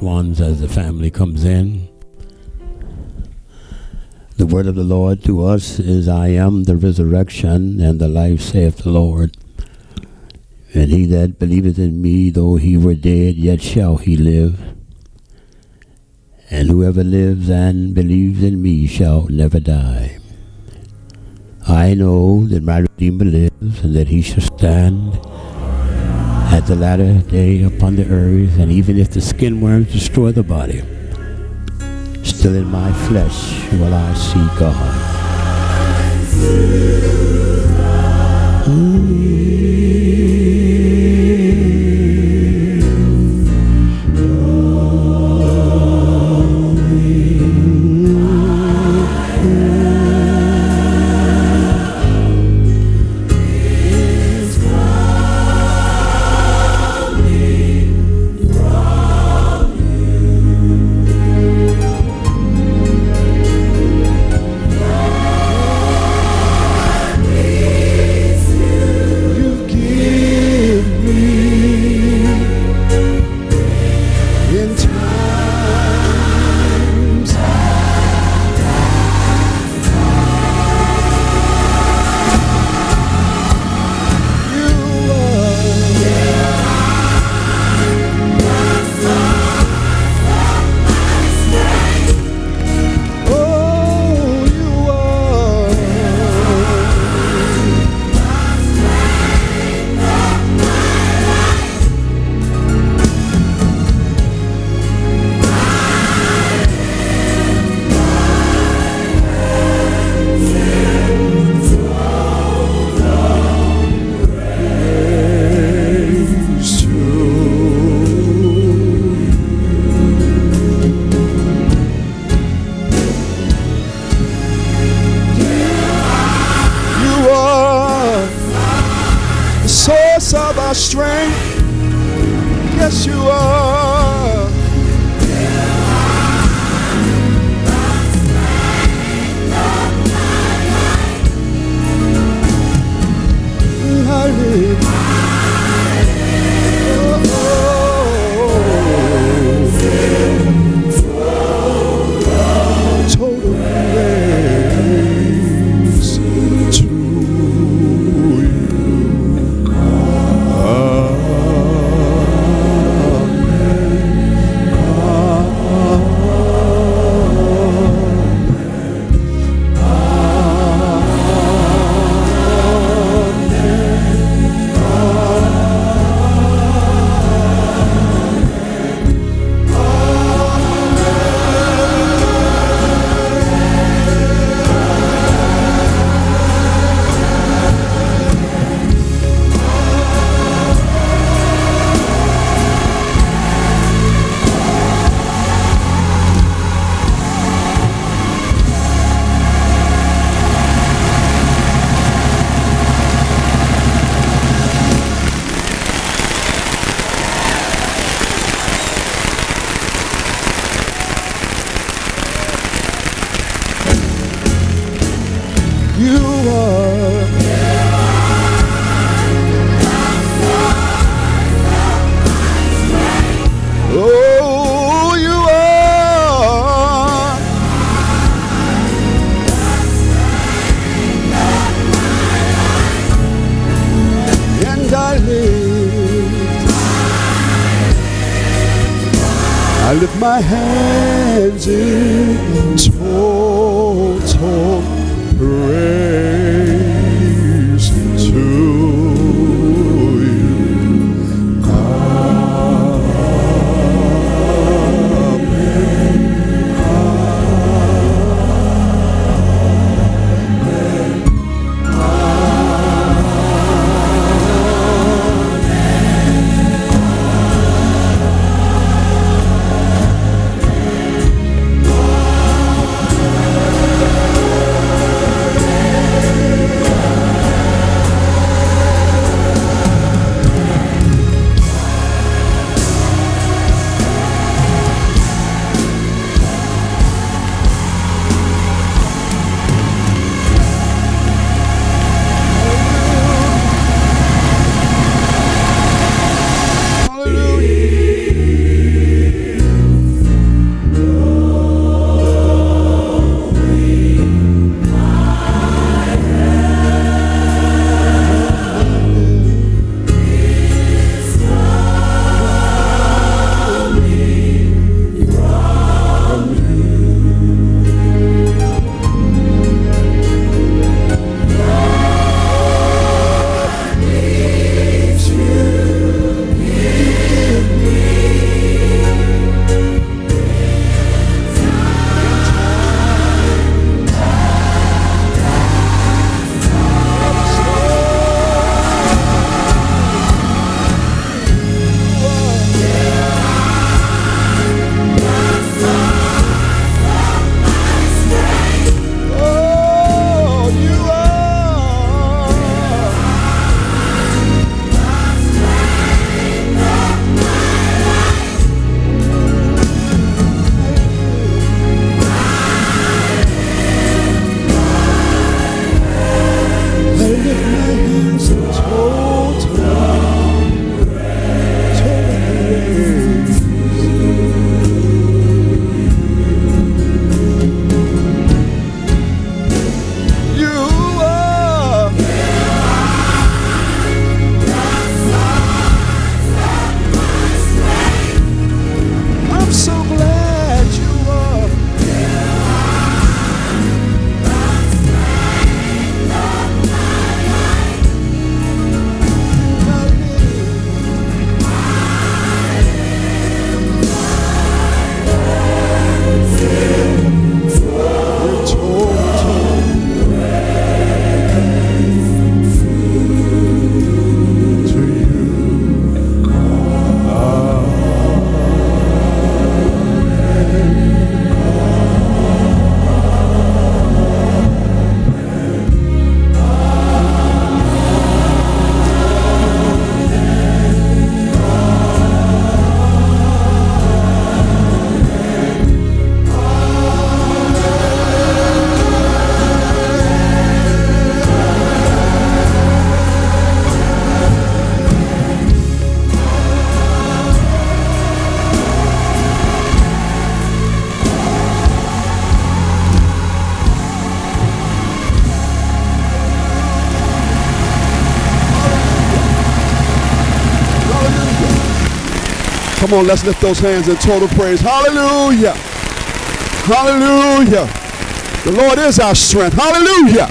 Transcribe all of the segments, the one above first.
ones as the family comes in. The word of the Lord to us is, I am the resurrection and the life, saith the Lord. And he that believeth in me, though he were dead, yet shall he live. And whoever lives and believes in me shall never die. I know that my Redeemer lives, and that he shall stand at the latter day upon the earth, and even if the skin worms destroy the body, still in my flesh will I see God. I lift Come on, let's lift those hands in total praise. Hallelujah. Hallelujah. The Lord is our strength. Hallelujah.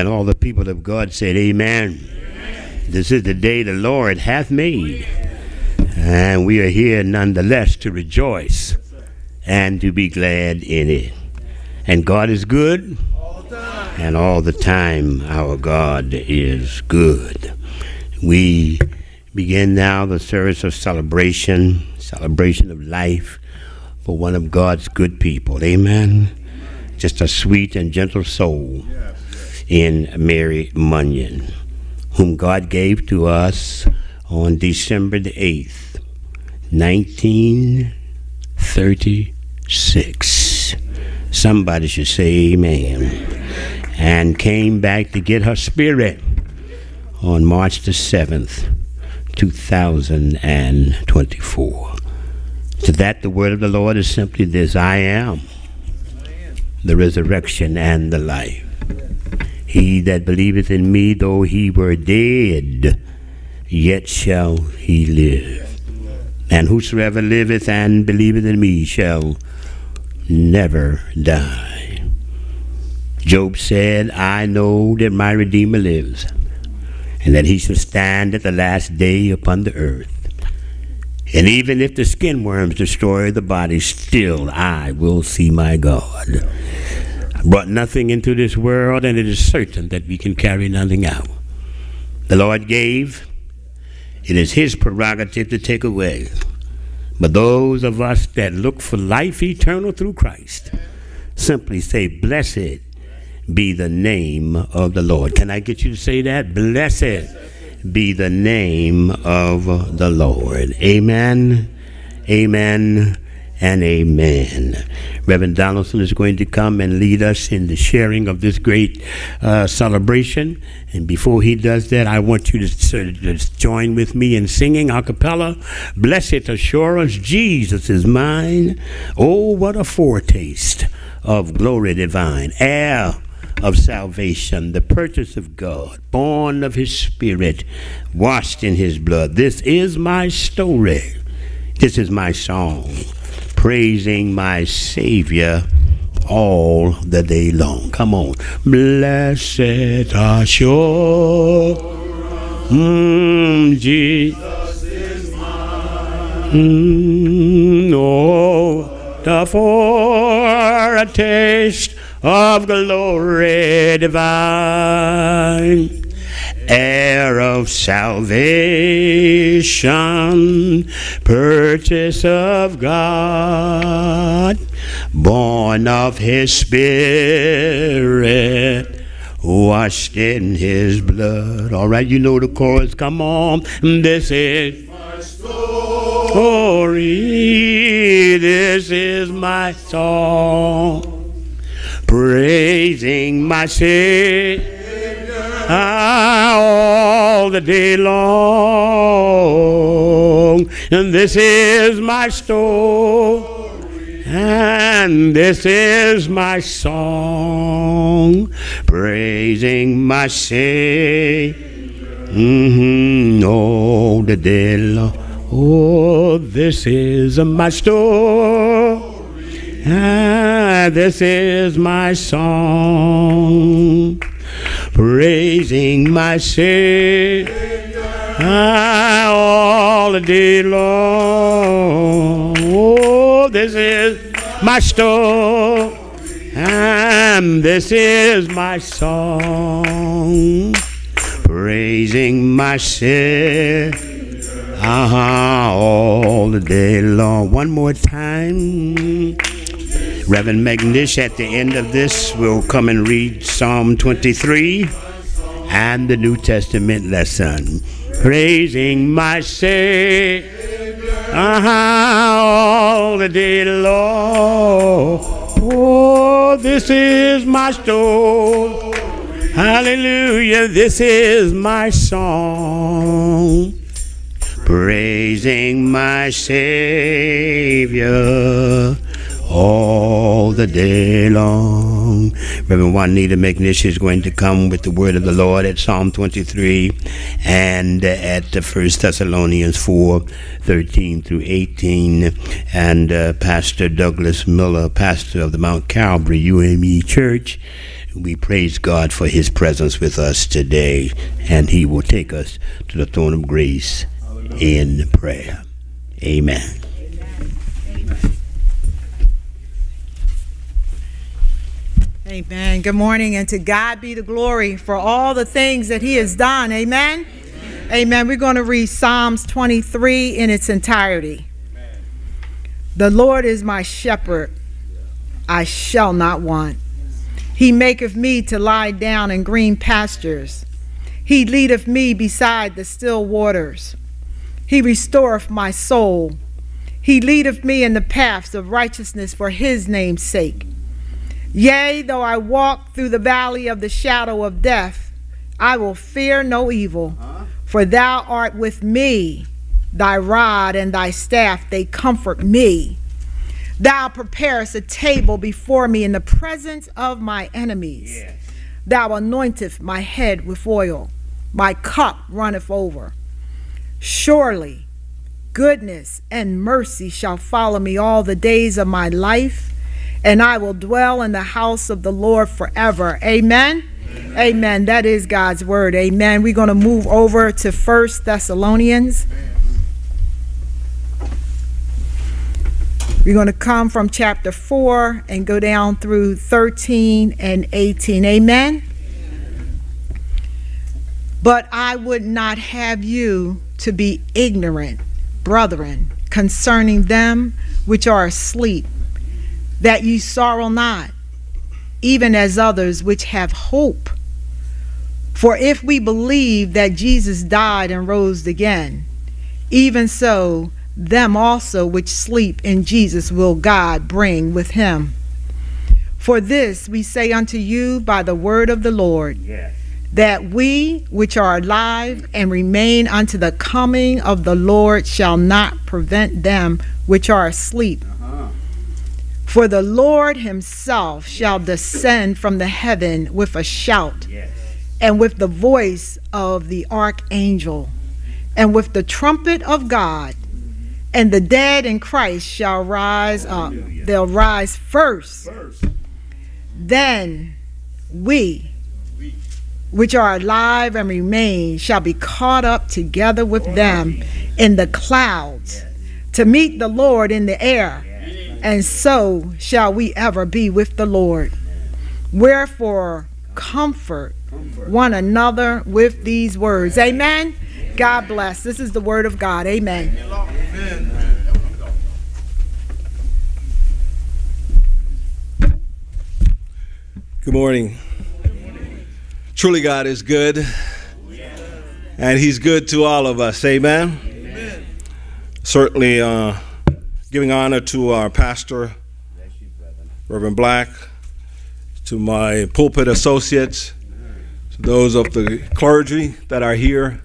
And all the people of God said, Amen. Amen. This is the day the Lord hath made. And we are here nonetheless to rejoice and to be glad in it. And God is good. And all the time our God is good. We begin now the service of celebration, celebration of life for one of God's good people. Amen. Just a sweet and gentle soul in Mary Munyan, whom God gave to us on December the 8th, 1936. Somebody should say amen. And came back to get her spirit on March the 7th, 2024. To that, the word of the Lord is simply this I am the resurrection and the life. He that believeth in me, though he were dead, yet shall he live. And whosoever liveth and believeth in me shall never die. Job said, I know that my Redeemer lives, and that he shall stand at the last day upon the earth. And even if the skin worms destroy the body, still I will see my God brought nothing into this world, and it is certain that we can carry nothing out. The Lord gave, it is His prerogative to take away. But those of us that look for life eternal through Christ simply say, Blessed be the name of the Lord. Can I get you to say that? Blessed be the name of the Lord. Amen. Amen and amen. Reverend Donaldson is going to come and lead us in the sharing of this great uh, celebration. And before he does that, I want you to, to join with me in singing a cappella Blessed Assurance, Jesus is mine. Oh, what a foretaste of glory divine. Heir of salvation, the purchase of God, born of his spirit, washed in his blood. This is my story. This is my song praising my Savior all the day long. Come on. Blessed assurance, mm, Jesus is mine. Mm, oh, the foretaste of glory divine heir of salvation, purchase of God, born of his spirit, washed in his blood. All right, you know the chorus. Come on. This is my story. This is my song praising my Savior all the day long. And this is my story, and this is my song, praising my Savior mm-hmm, all the day long. Oh, this is my story. Ah, this is my song praising my Savior all the day long. Oh, this is my story, and this is my song, praising my Savior uh-huh, all the day long. One more time. Reverend McNish at the end of this will come and read Psalm 23 and the New Testament lesson. Praising my Savior uh-huh, all the day long. Oh, this is my story. Hallelujah, this is my song. Praising my Savior all the day long. Reverend Juanita McNish is going to come with the word of the Lord at Psalm 23 and at the First Thessalonians 4 13 through 18. And uh, Pastor Douglas Miller, pastor of the Mount Calvary UME Church, we praise God for his presence with us today, and he will take us to the throne of grace in prayer. Amen. Amen. Good morning, and to God be the glory for all the things that He has done. Amen. Amen. Amen. We're going to read Psalms 23 in its entirety. Amen. The Lord is my shepherd, I shall not want. He maketh me to lie down in green pastures. He leadeth me beside the still waters. He restoreth my soul. He leadeth me in the paths of righteousness for his name's sake. Yea, though I walk through the valley of the shadow of death, I will fear no evil, uh-huh. for thou art with me. Thy rod and thy staff, they comfort me. Thou preparest a table before me in the presence of my enemies. Yes. Thou anointest my head with oil, my cup runneth over. Surely goodness and mercy shall follow me all the days of my life and I will dwell in the house of the Lord forever. Amen. Amen. Amen. That is God's word. Amen. We're going to move over to First Thessalonians. We're going to come from chapter 4 and go down through 13 and 18. Amen. But I would not have you to be ignorant, brethren, concerning them which are asleep that ye sorrow not, even as others which have hope. For if we believe that Jesus died and rose again, even so them also which sleep in Jesus will God bring with him. For this we say unto you by the word of the Lord, yes. that we which are alive and remain unto the coming of the Lord shall not prevent them which are asleep. For the Lord himself shall descend from the heaven with a shout, yes. and with the voice of the archangel, and with the trumpet of God, and the dead in Christ shall rise up. They'll rise first. first. Then we, which are alive and remain, shall be caught up together with them in the clouds to meet the Lord in the air and so shall we ever be with the Lord. Wherefore, comfort one another with these words. Amen. God bless. This is the word of God. Amen. Good morning. Truly, God is good, and He's good to all of us. Amen. Certainly, uh, giving honor to our pastor, Reverend Black, to my pulpit associates, to those of the clergy that are here,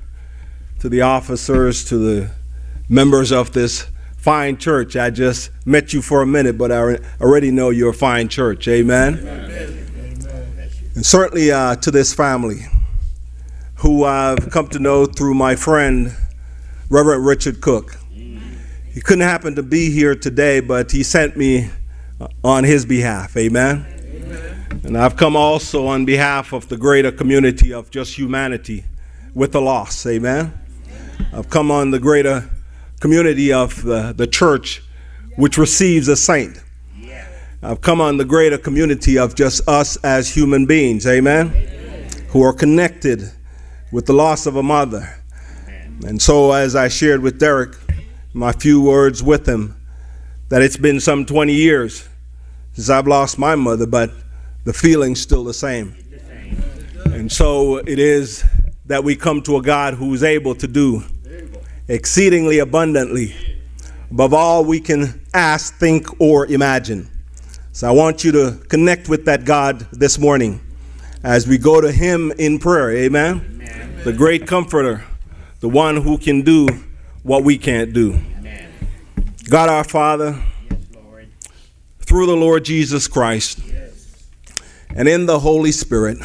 to the officers, to the members of this fine church. I just met you for a minute, but I already know you're a fine church. Amen. Amen. And certainly uh, to this family, who I've come to know through my friend, Reverend Richard Cook. He couldn't happen to be here today, but he sent me uh, on his behalf. Amen. Amen. And I've come also on behalf of the greater community of just humanity with the loss. Amen. I've come on the greater community of the, the church which receives a saint. I've come on the greater community of just us as human beings, amen, amen. who are connected with the loss of a mother. And so, as I shared with Derek, my few words with him, that it's been some 20 years since I've lost my mother, but the feeling's still the same. And so it is that we come to a God who's able to do exceedingly abundantly above all we can ask, think, or imagine. So I want you to connect with that God this morning as we go to Him in prayer. Amen. Amen. The great comforter, the one who can do what we can't do. Amen. God our Father, yes, through the Lord Jesus Christ, yes. and in the Holy Spirit,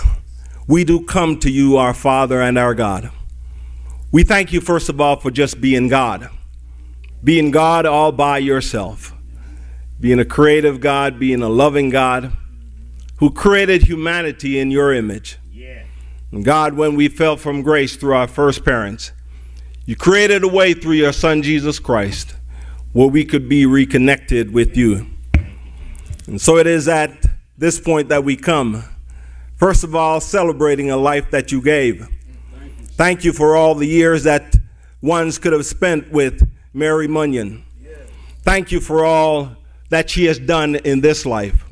we do come to you, our Father and our God. We thank you, first of all, for just being God, being God all by yourself, being a creative God, being a loving God who created humanity in your image. Yeah. God, when we fell from grace through our first parents, you created a way through your Son, Jesus Christ, where we could be reconnected with you. And so it is at this point that we come, first of all, celebrating a life that you gave Thank you for all the years that ones could have spent with Mary Munyan. Thank you for all that she has done in this life.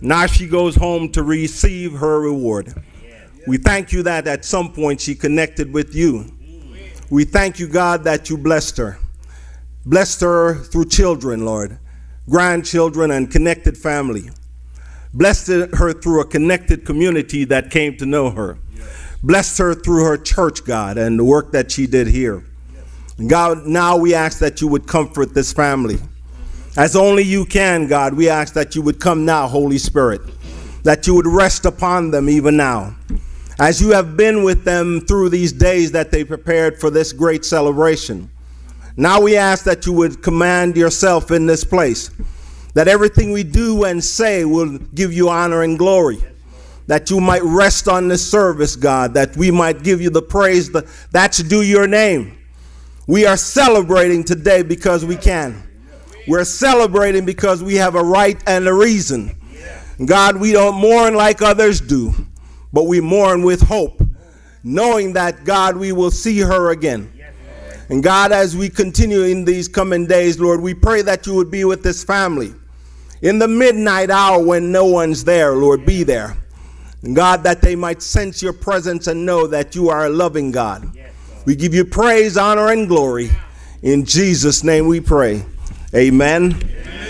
Now she goes home to receive her reward. We thank you that at some point she connected with you. We thank you, God, that you blessed her. Blessed her through children, Lord, grandchildren, and connected family. Blessed her through a connected community that came to know her. Blessed her through her church, God, and the work that she did here. God, now we ask that you would comfort this family. As only you can, God, we ask that you would come now, Holy Spirit, that you would rest upon them even now. As you have been with them through these days that they prepared for this great celebration. Now we ask that you would command yourself in this place, that everything we do and say will give you honor and glory that you might rest on this service, God, that we might give you the praise that's due your name. We are celebrating today because we can. We're celebrating because we have a right and a reason. God, we don't mourn like others do, but we mourn with hope, knowing that, God, we will see her again. And God, as we continue in these coming days, Lord, we pray that you would be with this family. In the midnight hour when no one's there, Lord, be there. God, that they might sense your presence and know that you are a loving God. We give you praise, honor, and glory. In Jesus' name we pray. Amen.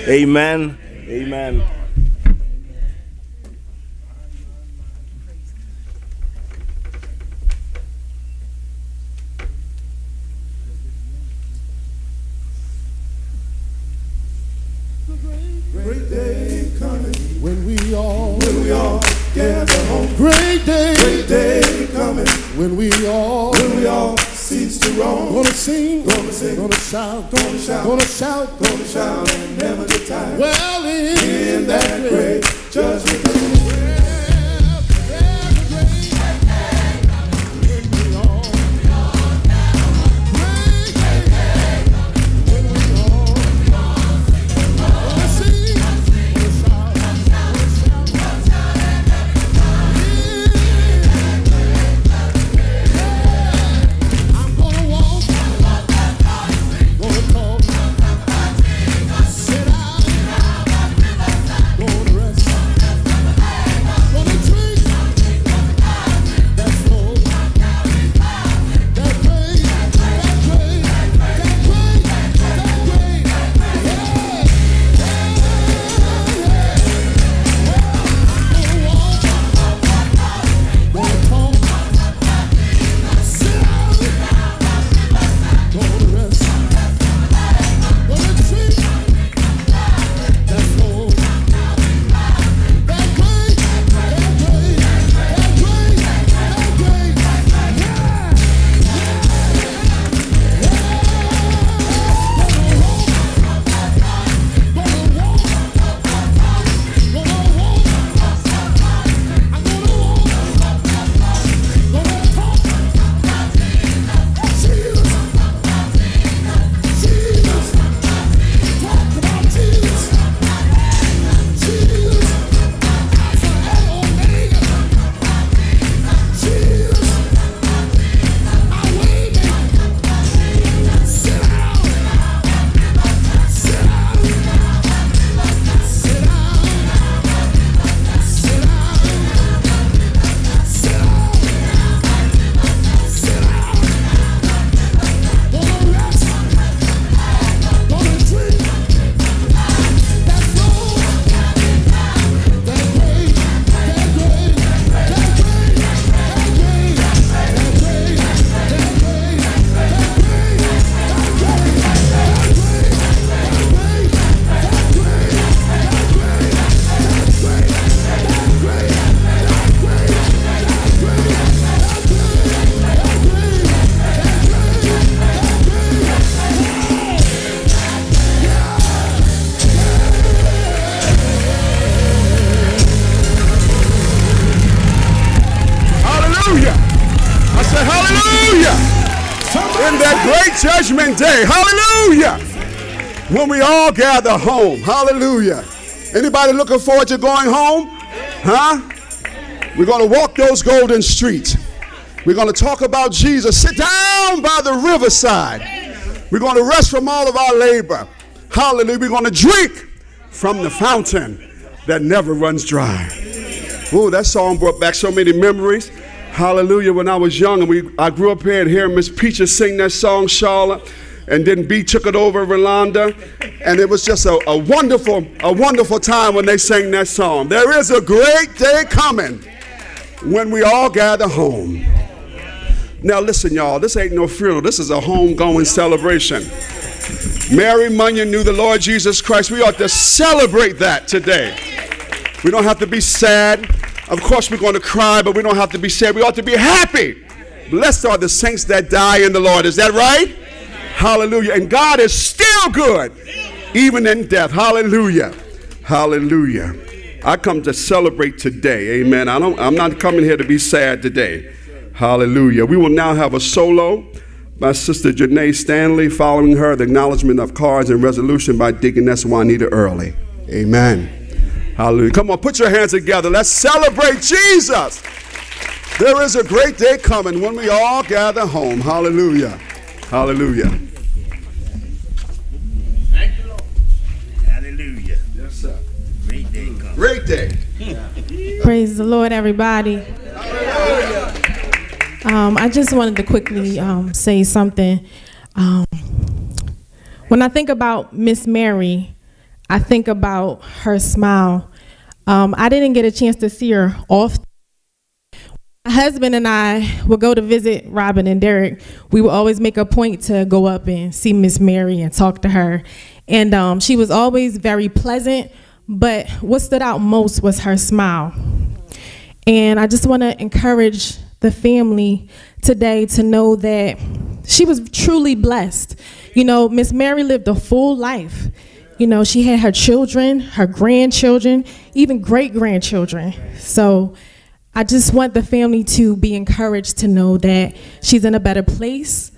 Amen. Amen. Amen. Great day coming when we all, when we all gather home. Great day, great day coming when we all, when we all cease to roam. Gonna sing, gonna sing, gonna shout, gonna shout, gonna shout, gonna shout, and never get tired. Well, in, in that great judgment. All gather home. Hallelujah. Anybody looking forward to going home? Huh? We're going to walk those golden streets. We're going to talk about Jesus. Sit down by the riverside. We're going to rest from all of our labor. Hallelujah. We're going to drink from the fountain that never runs dry. Oh, that song brought back so many memories. Hallelujah. When I was young and we I grew up here and hearing Miss Peaches sing that song, Charlotte. And then B took it over Rolanda. And it was just a, a wonderful, a wonderful time when they sang that song. There is a great day coming when we all gather home. Now listen, y'all, this ain't no funeral. This is a homegoing celebration. Mary Munyan knew the Lord Jesus Christ. We ought to celebrate that today. We don't have to be sad. Of course, we're going to cry, but we don't have to be sad. We ought to be happy. Blessed are the saints that die in the Lord. Is that right? Hallelujah. And God is still good, even in death. Hallelujah. Hallelujah. I come to celebrate today. Amen. I don't, I'm not coming here to be sad today. Hallelujah. We will now have a solo by Sister Janae Stanley, following her, the acknowledgement of cards and resolution by Deaconess Juanita Early. Amen. Hallelujah. Come on, put your hands together. Let's celebrate Jesus. There is a great day coming when we all gather home. Hallelujah. Hallelujah. Thank you, Lord. Hallelujah. Yes, sir. Great day coming. Great day. Praise the Lord, everybody. Um, I just wanted to quickly um, say something. Um, when I think about Miss Mary, I think about her smile. Um, I didn't get a chance to see her often. My husband and I would go to visit Robin and Derek. We would always make a point to go up and see Miss Mary and talk to her. And um, she was always very pleasant, but what stood out most was her smile. And I just want to encourage the family today to know that she was truly blessed. You know, Miss Mary lived a full life. You know, she had her children, her grandchildren, even great grandchildren. So I just want the family to be encouraged to know that she's in a better place.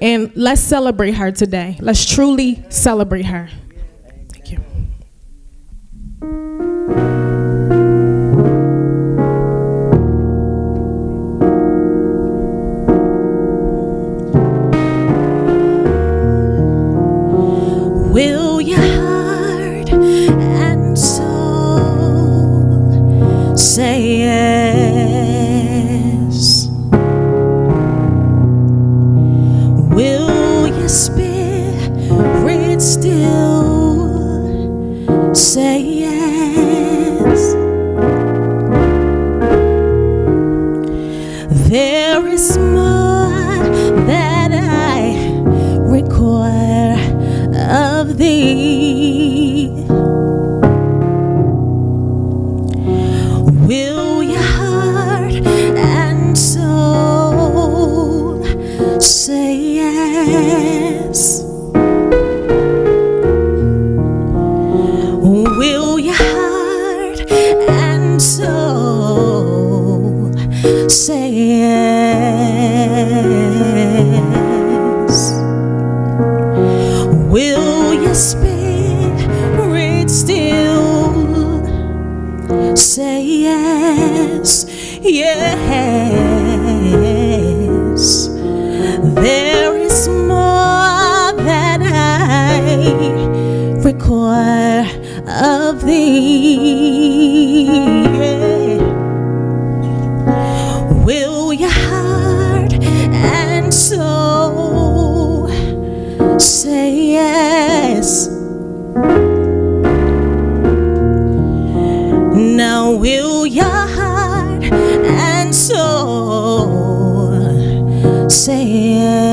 And let's celebrate her today. Let's truly celebrate her. Thank you. Will your heart and soul say say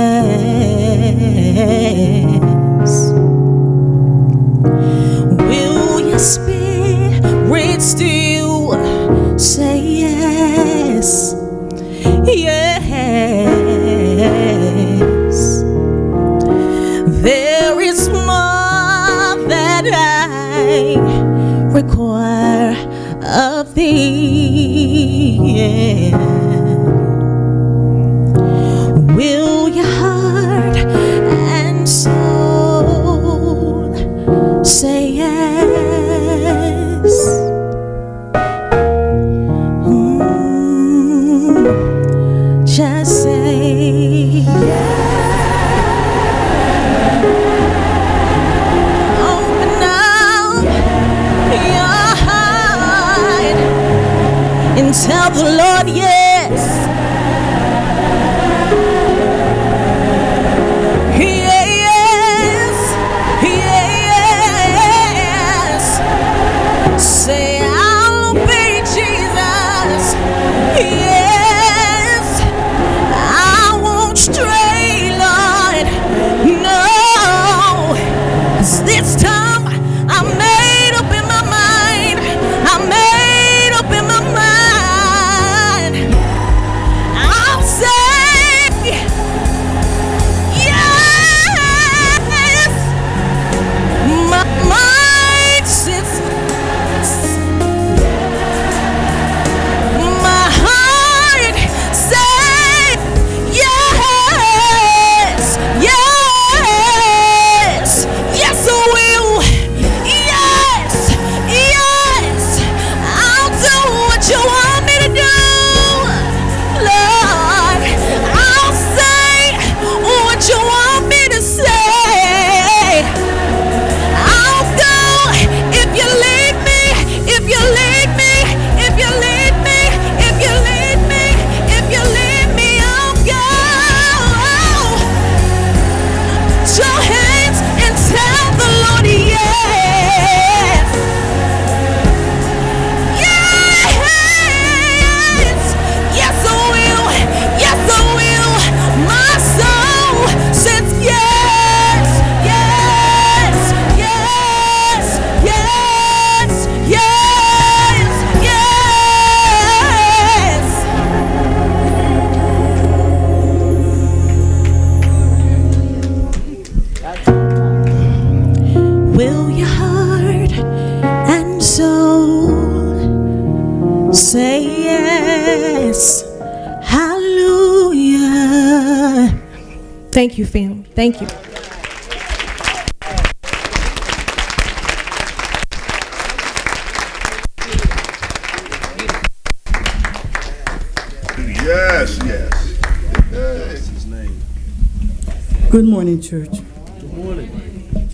church. Good morning.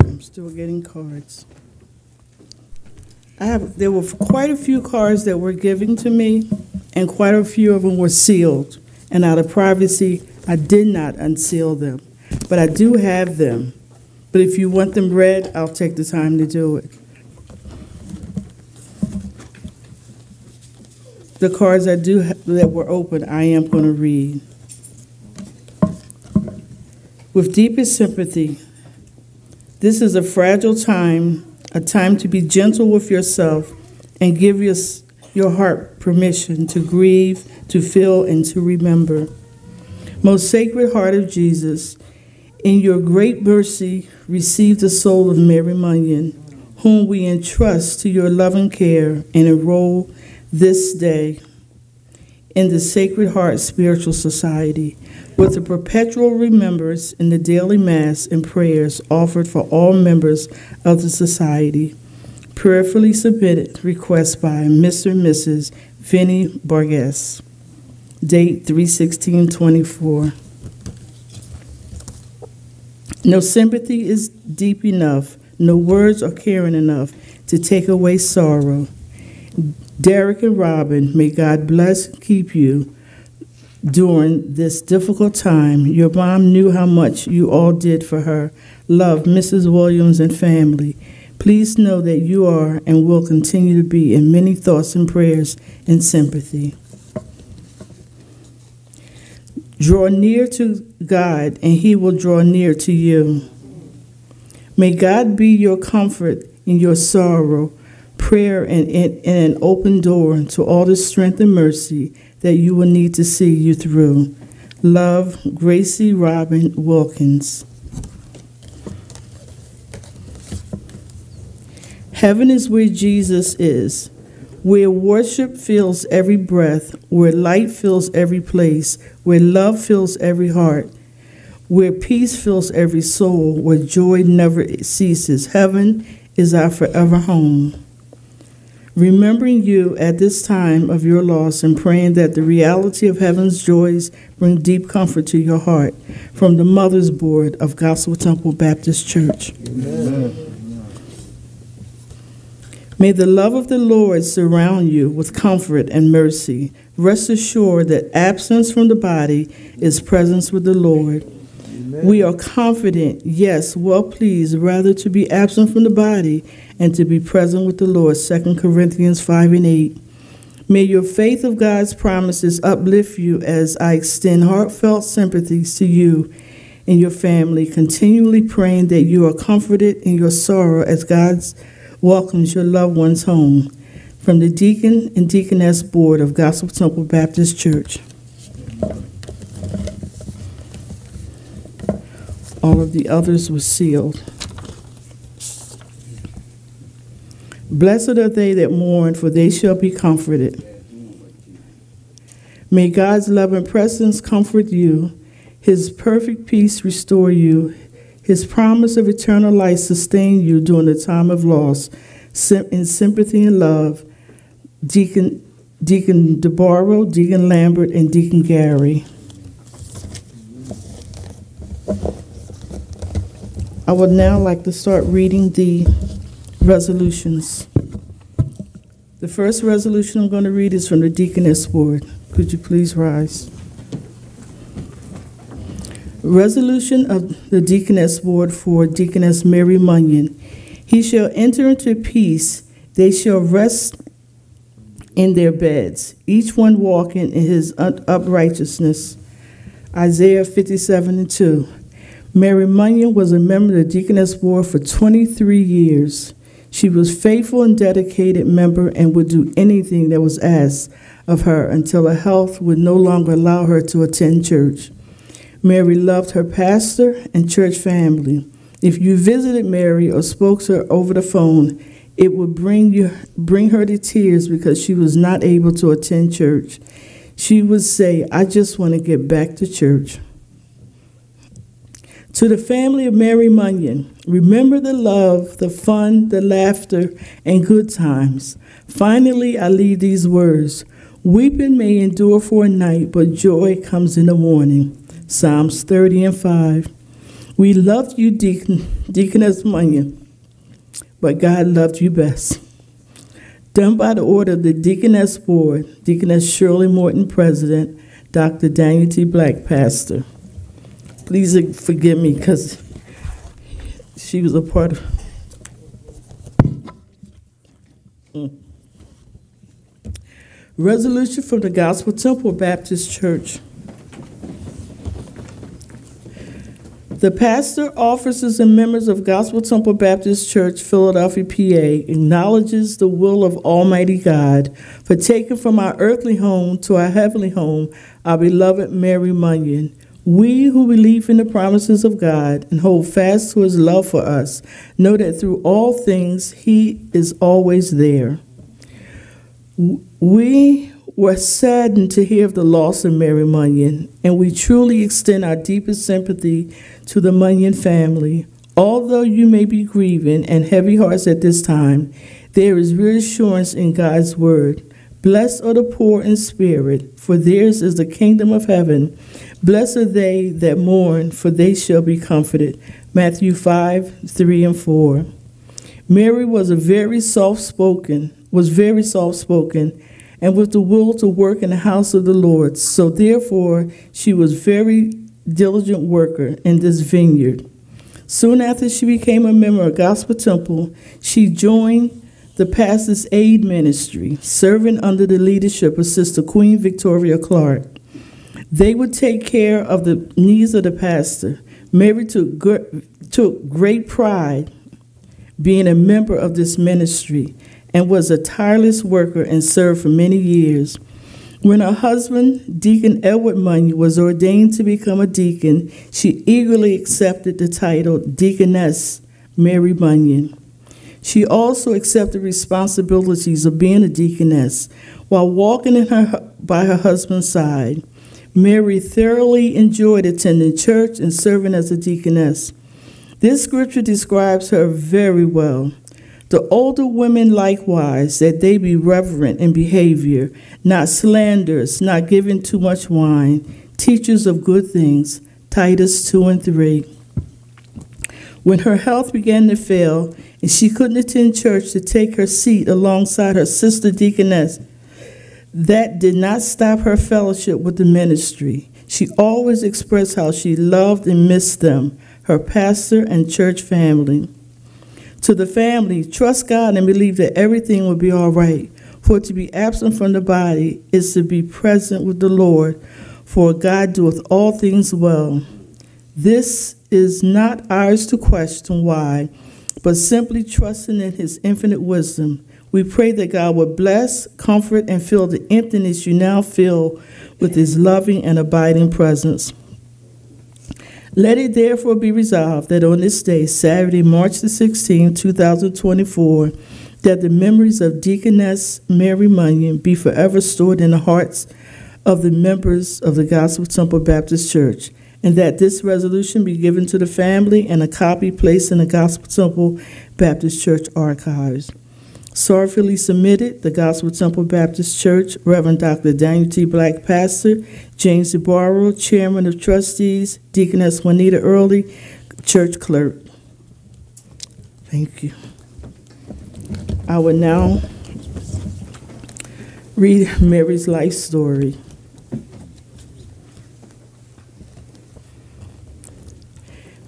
I'm still getting cards. I have, there were quite a few cards that were given to me, and quite a few of them were sealed. And out of privacy, I did not unseal them. But I do have them. But if you want them read, I'll take the time to do it. The cards I do, ha- that were open, I am going to read. With deepest sympathy, this is a fragile time, a time to be gentle with yourself and give your, your heart permission to grieve, to feel, and to remember. Most Sacred Heart of Jesus, in your great mercy, receive the soul of Mary Munyan, whom we entrust to your loving care and enroll this day in the Sacred Heart Spiritual Society with a perpetual remembrance in the daily Mass and prayers offered for all members of the Society. Prayerfully submitted request by Mr. and Mrs. Vinnie Borges. Date 31624. No sympathy is deep enough, no words are caring enough to take away sorrow. Derek and Robin, may God bless keep you during this difficult time. Your mom knew how much you all did for her. Love, Mrs. Williams and family. Please know that you are and will continue to be in many thoughts and prayers and sympathy. Draw near to God, and He will draw near to you. May God be your comfort in your sorrow, prayer, and, and, and an open door to all the strength and mercy that you will need to see you through. Love, Gracie Robin Wilkins. Heaven is where Jesus is, where worship fills every breath, where light fills every place, where love fills every heart, where peace fills every soul, where joy never ceases. Heaven is our forever home. Remembering you at this time of your loss and praying that the reality of heaven's joys bring deep comfort to your heart from the Mother's Board of Gospel Temple Baptist Church. May the love of the Lord surround you with comfort and mercy. Rest assured that absence from the body is presence with the Lord. We are confident, yes, well pleased, rather to be absent from the body and to be present with the Lord. 2 Corinthians 5 and 8. May your faith of God's promises uplift you as I extend heartfelt sympathies to you and your family, continually praying that you are comforted in your sorrow as God's welcomes your loved ones home. From the Deacon and Deaconess Board of Gospel Temple Baptist Church. All of the others were sealed. Blessed are they that mourn, for they shall be comforted. May God's love and presence comfort you, His perfect peace restore you, His promise of eternal life sustain you during the time of loss. In sympathy and love, Deacon, Deacon DeBarro, Deacon Lambert, and Deacon Gary. I would now like to start reading the resolutions. The first resolution I'm going to read is from the Deaconess Board. Could you please rise? Resolution of the Deaconess Board for Deaconess Mary Munyan. He shall enter into peace, they shall rest in their beds, each one walking in his uprightness. Isaiah 57 and 2. Mary Munyan was a member of the Deaconess Board for 23 years. She was a faithful and dedicated member and would do anything that was asked of her until her health would no longer allow her to attend church. Mary loved her pastor and church family. If you visited Mary or spoke to her over the phone, it would bring, you, bring her to tears because she was not able to attend church. She would say, I just want to get back to church. To the family of Mary Munyan, remember the love, the fun, the laughter, and good times. Finally, I leave these words Weeping may endure for a night, but joy comes in the morning. Psalms 30 and 5. We loved you, Deacon, Deaconess Munyan, but God loved you best. Done by the order of the Deaconess Board, Deaconess Shirley Morton, President, Dr. Daniel T. Black, Pastor. Please forgive me because she was a part of. Mm. Resolution from the Gospel Temple Baptist Church. The pastor, officers, and members of Gospel Temple Baptist Church, Philadelphia, PA, acknowledges the will of Almighty God for taking from our earthly home to our heavenly home our beloved Mary Munyan. We who believe in the promises of God and hold fast to his love for us know that through all things he is always there. We were saddened to hear of the loss of Mary Munyan, and we truly extend our deepest sympathy to the Munyan family. Although you may be grieving and heavy hearts at this time, there is reassurance in God's word. Blessed are the poor in spirit, for theirs is the kingdom of heaven. Blessed are they that mourn, for they shall be comforted. Matthew 5 3 and 4. Mary was a very soft spoken, was very soft spoken, and with the will to work in the house of the Lord. So therefore she was very diligent worker in this vineyard. Soon after she became a member of Gospel Temple, she joined the Pastor's Aid Ministry, serving under the leadership of Sister Queen Victoria Clark. They would take care of the needs of the pastor. Mary took, took great pride being a member of this ministry and was a tireless worker and served for many years. When her husband, Deacon Edward Munyan, was ordained to become a deacon, she eagerly accepted the title Deaconess Mary Munyan. She also accepted responsibilities of being a deaconess while walking in her, by her husband's side. Mary thoroughly enjoyed attending church and serving as a deaconess. This scripture describes her very well. The older women likewise, that they be reverent in behavior, not slanderous, not giving too much wine, teachers of good things. Titus 2 and 3. When her health began to fail and she couldn't attend church to take her seat alongside her sister deaconess, that did not stop her fellowship with the ministry. She always expressed how she loved and missed them, her pastor and church family. To the family, trust God and believe that everything will be all right. For to be absent from the body is to be present with the Lord, for God doeth all things well. This is not ours to question why, but simply trusting in His infinite wisdom. We pray that God will bless, comfort, and fill the emptiness you now feel with His loving and abiding presence. Let it therefore be resolved that on this day, Saturday, March the 16th, 2024, that the memories of Deaconess Mary Munyan be forever stored in the hearts of the members of the Gospel Temple Baptist Church, and that this resolution be given to the family and a copy placed in the Gospel Temple Baptist Church archives. Sorrowfully submitted, the Gospel Temple Baptist Church, Reverend Dr. Daniel T. Black, Pastor, James DeBarro, Chairman of Trustees, Deaconess Juanita Early, Church Clerk. Thank you. I will now read Mary's life story.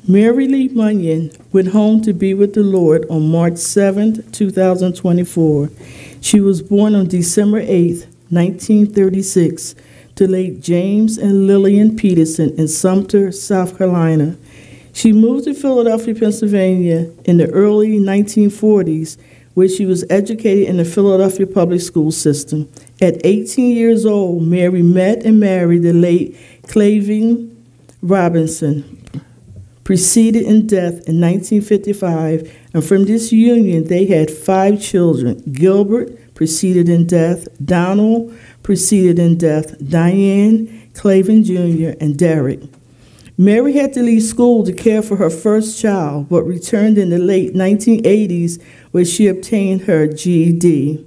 Mary Lee Munyan went home to be with the Lord on March 7, 2024. She was born on December 8, 1936, to late James and Lillian Peterson in Sumter, South Carolina. She moved to Philadelphia, Pennsylvania in the early 1940s, where she was educated in the Philadelphia public school system. At 18 years old, Mary met and married the late Claving Robinson, preceded in death in 1955, and from this union they had five children Gilbert, preceded in death, Donald, preceded in death, Diane, Clavin Jr., and Derek. Mary had to leave school to care for her first child, but returned in the late 1980s where she obtained her GED.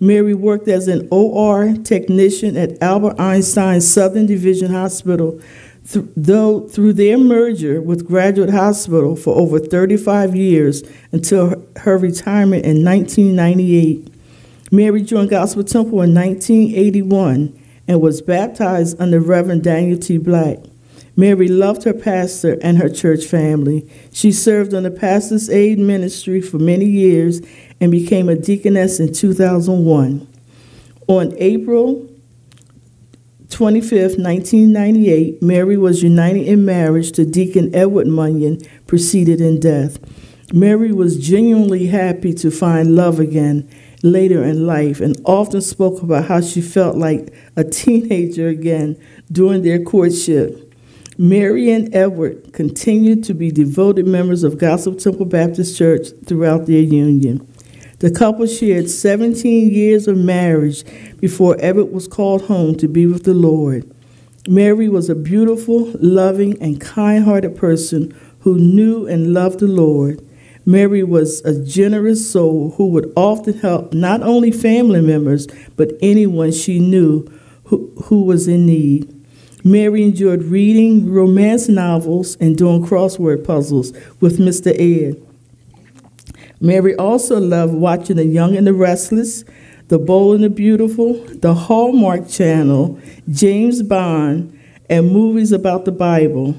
Mary worked as an OR technician at Albert Einstein Southern Division Hospital, th- though through their merger with Graduate Hospital for over 35 years until her, her retirement in 1998. Mary joined Gospel Temple in 1981 and was baptized under Reverend Daniel T. Black. Mary loved her pastor and her church family. She served on the Pastor's Aid Ministry for many years and became a deaconess in 2001. On April 25, 1998, Mary was united in marriage to Deacon Edward Munyan, preceded in death. Mary was genuinely happy to find love again later in life and often spoke about how she felt like a teenager again during their courtship. Mary and Edward continued to be devoted members of Gospel Temple Baptist Church throughout their union. The couple shared 17 years of marriage before Edward was called home to be with the Lord. Mary was a beautiful, loving, and kind hearted person who knew and loved the Lord. Mary was a generous soul who would often help not only family members, but anyone she knew who, who was in need. Mary enjoyed reading romance novels and doing crossword puzzles with Mr. Ed. Mary also loved watching The Young and the Restless, The Bold and the Beautiful, the Hallmark Channel, James Bond, and movies about the Bible.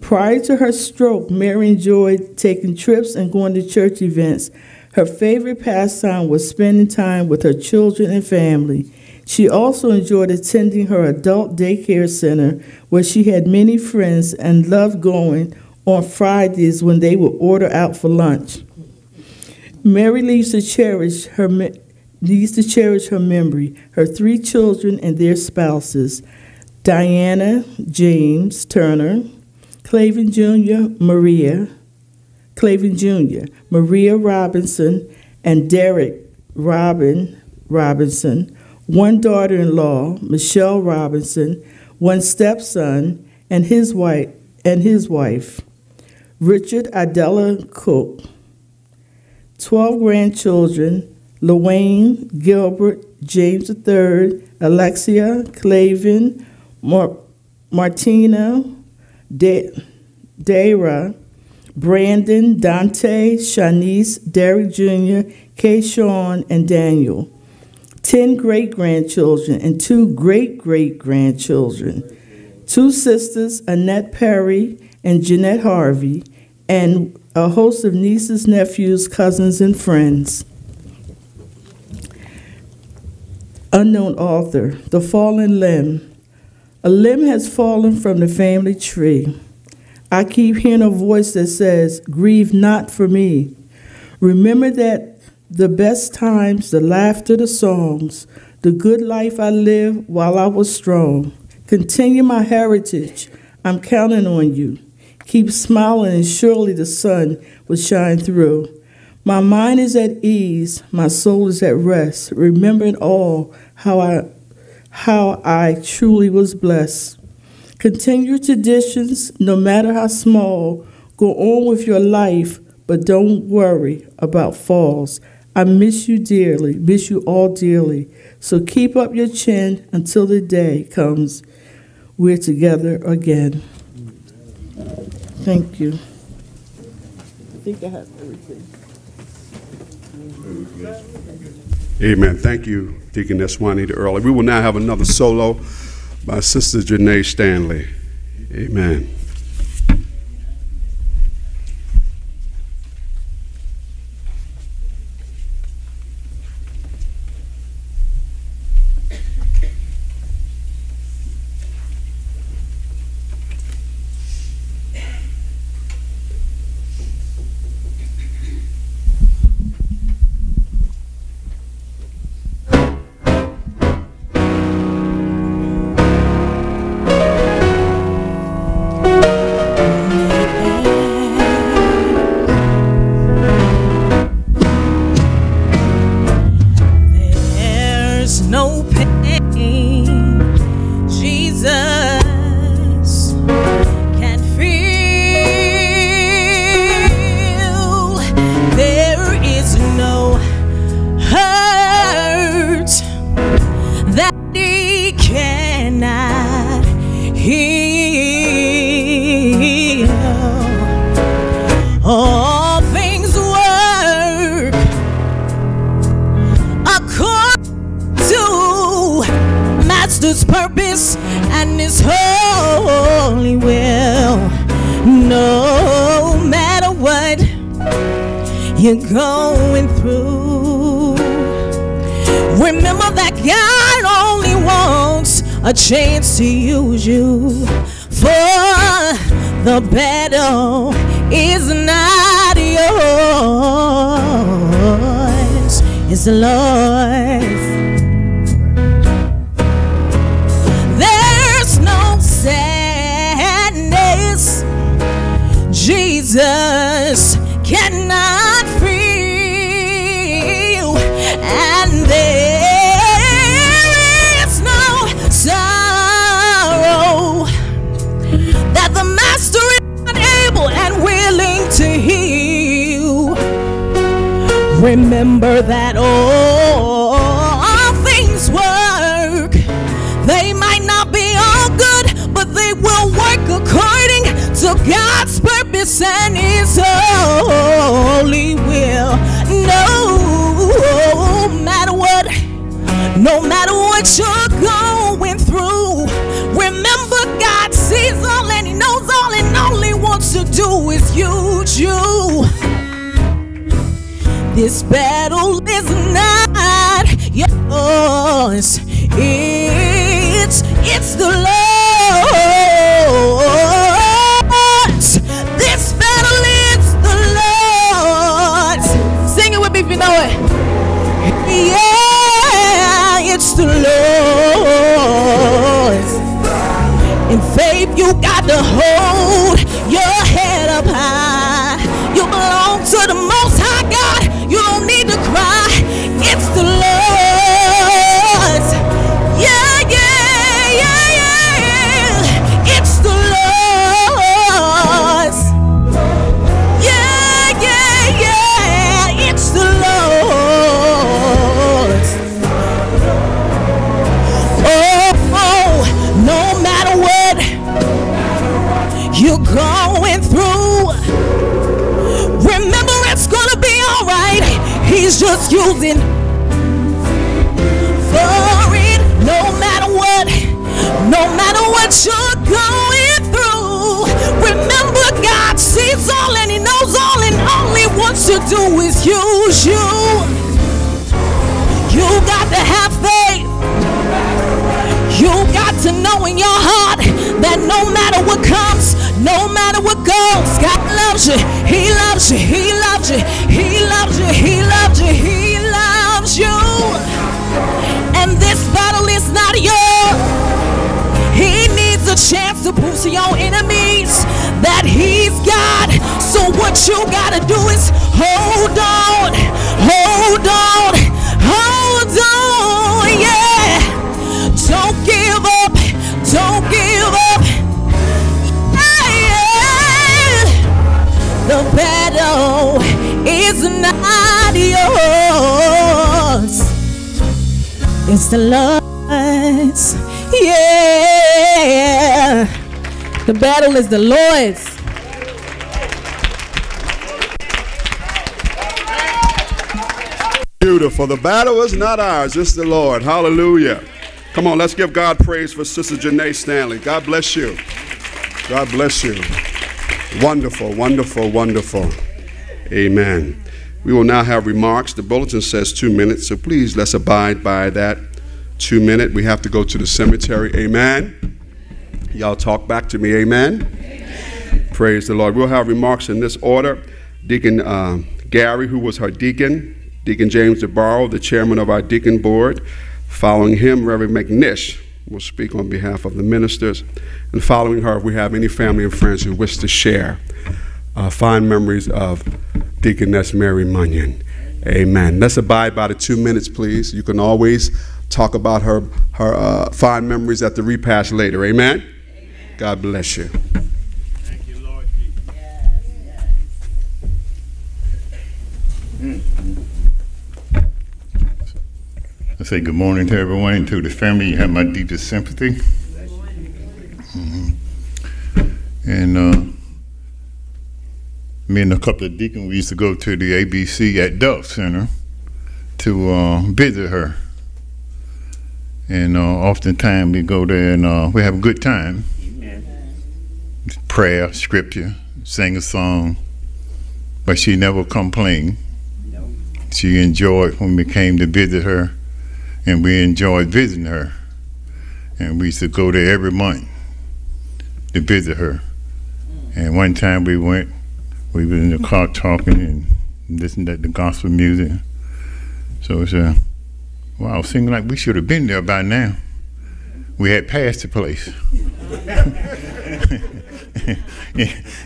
Prior to her stroke, Mary enjoyed taking trips and going to church events. Her favorite pastime was spending time with her children and family. She also enjoyed attending her adult daycare center, where she had many friends and loved going on Fridays when they would order out for lunch. Mary leaves to cherish her needs to cherish her memory, her three children and their spouses, Diana James Turner, Clavin Jr., Maria, Clavin Jr., Maria Robinson, and Derek Robin Robinson, one daughter in law, Michelle Robinson, one stepson, and his wife, and his wife, Richard Adela Cook, 12 grandchildren, Luane, Gilbert, James III, Alexia, Clavin, Mar- Martina, De- Dara, Brandon, Dante, Shanice, Derek Jr., Kayshawn, and Daniel. 10 great grandchildren and two great great grandchildren, two sisters, Annette Perry and Jeanette Harvey, and a host of nieces, nephews, cousins, and friends. Unknown author, The Fallen Limb. A limb has fallen from the family tree. I keep hearing a voice that says, Grieve not for me. Remember that the best times, the laughter, the songs, the good life I lived while I was strong. Continue my heritage. I'm counting on you. Keep smiling, and surely the sun will shine through. My mind is at ease, my soul is at rest, remembering all how I how I truly was blessed. Continue traditions, no matter how small. Go on with your life, but don't worry about falls. I miss you dearly, miss you all dearly. So keep up your chin until the day comes we're together again. Thank you. I think I have everything. Amen. Thank you, Deaconess Juanita Early. We will now have another solo by Sister Janae Stanley. Amen. You're going through. Remember that God only wants a chance to use you. For the battle is not yours, it's the Lord's. Remember that all, things work. They might not be all good, but they will work according to God's purpose and His holy will. No matter what, no matter what you're going through, remember God sees all and He knows all and He wants to do is use you. This battle is not yours. It's it's the Lord's. Just using for it. No matter what, no matter what you're going through, remember God sees all and He knows all, and He wants to do is use you. You got to have faith. You got to know in your heart that no matter what comes, no matter what goes, God loves you. He loves you. He loves you. He loves you. He loves you. He loves you. And this battle is not yours. He needs a chance to prove to your enemies that he's God. So what you gotta do is hold on, hold on, hold on, not yours. It's the Lord's. Yeah. The battle is the Lord's. Beautiful. The battle is not ours, it's the Lord. Hallelujah. Come on, let's give God praise for Sister Janae Stanley. God bless you. God bless you. Wonderful, wonderful, wonderful. Amen. We will now have remarks. The bulletin says two minutes, so please let's abide by that two minute. We have to go to the cemetery. Amen. Y'all talk back to me. Amen. Praise the Lord. We'll have remarks in this order. Deacon uh, Gary, who was her deacon, Deacon James DeBarrow, the chairman of our deacon board. Following him, Reverend McNish will speak on behalf of the ministers. And following her, if we have any family and friends who wish to share uh, fond memories of Deaconess Mary Munyan. Amen. Let's abide by the two minutes, please. You can always talk about her, her uh, fond memories at the repast later. Amen? God bless you. Thank you, Lord. Yes, yes. I say good morning to everyone and to the family. You have my deepest sympathy. Mhm. And uh, me and a couple of deacons, we used to go to the ABC at Dove Center to uh, visit her. And uh, oftentimes we go there and uh, we have a good time. Prayer, scripture, sing a song, but she never complained. she enjoyed when we came to visit her, and we enjoyed visiting her. And we used to go there every month to visit her. And one time we went, we were in the car talking and listening to the gospel music. So it's a, wow, seemed like we should have been there by now. We had passed the place.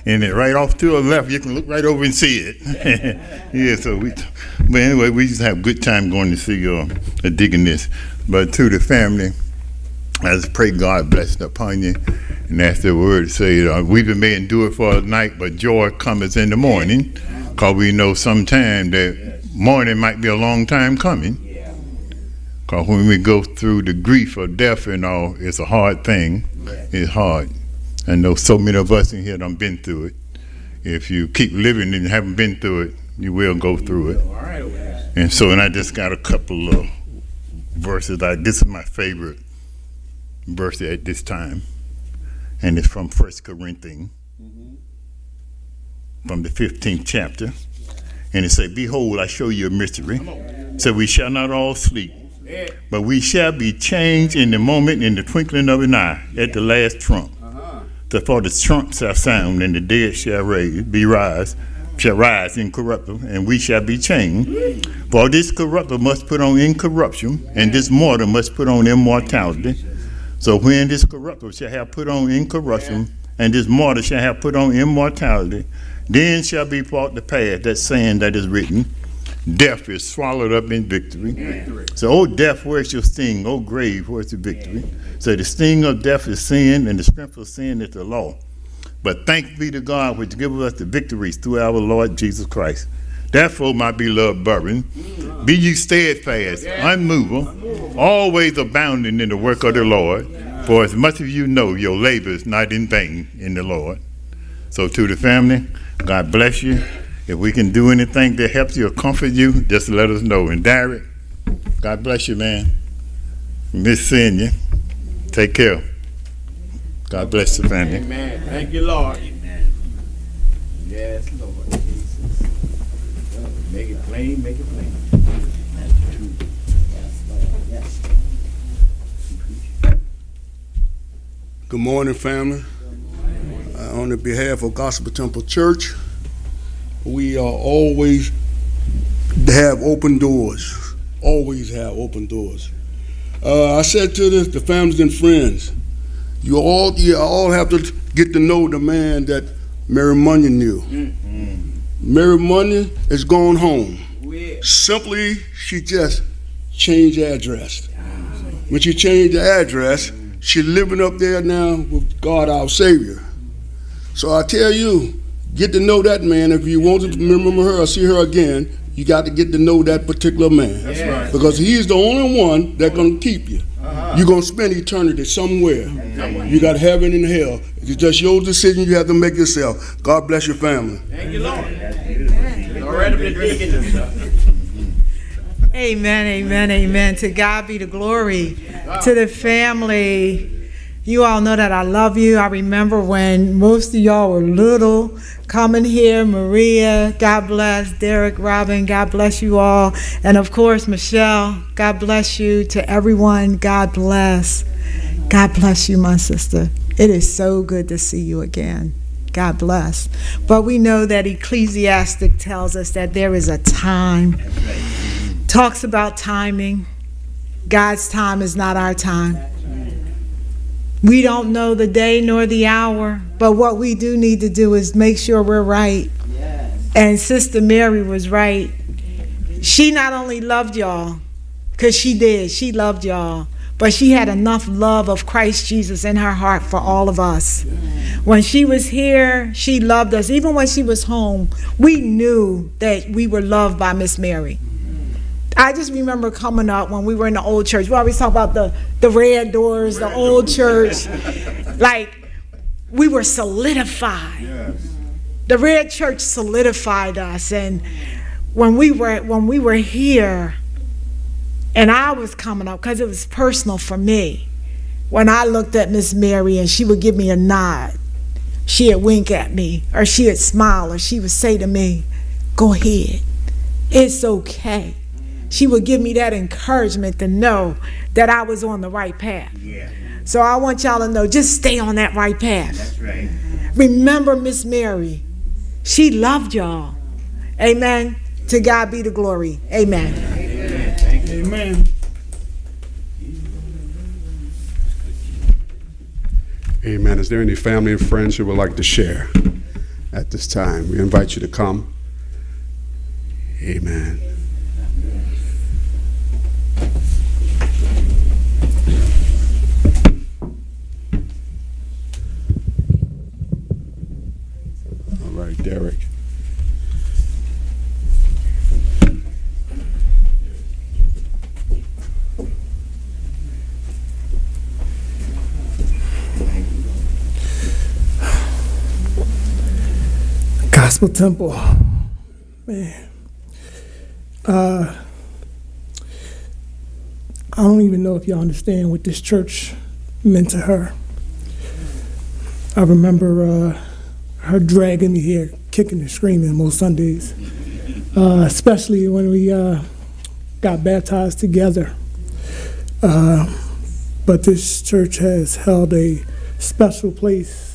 and it right off to the left, you can look right over and see it. yeah, so we, but anyway, we just have a good time going to see uh, digging this. But to the family, I just pray God bless upon you. And that's the word say, uh, weeping may endure it for a night, but joy cometh in the morning. Because we know sometime that morning might be a long time coming. Because when we go through the grief of death and all, it's a hard thing. It's hard. I know so many of us in here done been through it. If you keep living and haven't been through it, you will go through it. And so, and I just got a couple of verses. I, this is my favorite verse at this time, and it's from First Corinthians, mm-hmm. from the 15th chapter. And it say, Behold, I show you a mystery. So we shall not all sleep, but we shall be changed in the moment, in the twinkling of an eye, at the last trump. Uh-huh. so For the trump shall sound, and the dead shall raise, be rise, shall rise incorruptible, and we shall be changed. Mm. For this corruptible must put on incorruption, and this mortal must put on immortality. So when this corruptible shall have put on incorruption, and this mortal shall have put on immortality, then shall be brought to pass that saying that is written, Death is swallowed up in victory. victory. So, oh death, where's your sting? Oh grave, where's the victory? So the sting of death is sin, and the strength of sin is the law. But thanks be to God which gives us the victories through our Lord Jesus Christ. Therefore, my beloved brethren, be ye steadfast, unmovable, always abounding in the work of the Lord. For as much as you know, your labor is not in vain in the Lord. So to the family, God bless you. If we can do anything that helps you or comfort you, just let us know. And Derek, God bless you, man. Miss seeing you. Take care. God bless the family. Amen. Thank you, Lord. Amen. Yes, Lord Jesus. Make it plain, make it plain. Good morning, family. Uh, on the behalf of Gospel Temple Church, we are always have open doors. Always have open doors. Uh, I said to the, the families and friends, you all you all have to get to know the man that Mary Munyan knew. Mm-hmm. Mary Munyan is going home. Simply, she just changed address. When she changed the address, she living up there now with God our Savior. So I tell you, get to know that man. If you want to remember her or see her again, you got to get to know that particular man. That's right. Because he's the only one that's going to keep you. Uh-huh. You're going to spend eternity somewhere. You got heaven and hell. It's just your decision you have to make yourself. God bless your family. Thank you, Lord. Amen, amen, amen. To God be the glory. To the family. You all know that I love you. I remember when most of y'all were little coming here. Maria, God bless. Derek, Robin, God bless you all. And of course, Michelle, God bless you. To everyone, God bless. God bless you, my sister. It is so good to see you again. God bless. But we know that Ecclesiastic tells us that there is a time. Talks about timing. God's time is not our time. We don't know the day nor the hour, but what we do need to do is make sure we're right. And Sister Mary was right. She not only loved y'all, because she did, she loved y'all, but she had enough love of Christ Jesus in her heart for all of us. When she was here, she loved us. Even when she was home, we knew that we were loved by Miss Mary. I just remember coming up when we were in the old church. We always talk about the, the red doors, the old church. Like we were solidified. Yes. The red church solidified us. And when we were when we were here, and I was coming up because it was personal for me. When I looked at Miss Mary and she would give me a nod, she'd wink at me, or she'd smile, or she would say to me, "Go ahead." It's okay. She would give me that encouragement to know that I was on the right path. Yeah. So I want y'all to know just stay on that right path. That's right. Remember Miss Mary. She loved y'all. Amen. To God be the glory. Amen. Amen. Amen. Is there any family and friends who would like to share at this time? We invite you to come. Amen. All right, Derek. Gospel Temple. Man. Uh, I don't even know if y'all understand what this church meant to her. I remember uh, her dragging me here, kicking and screaming most Sundays, uh, especially when we uh, got baptized together. Uh, but this church has held a special place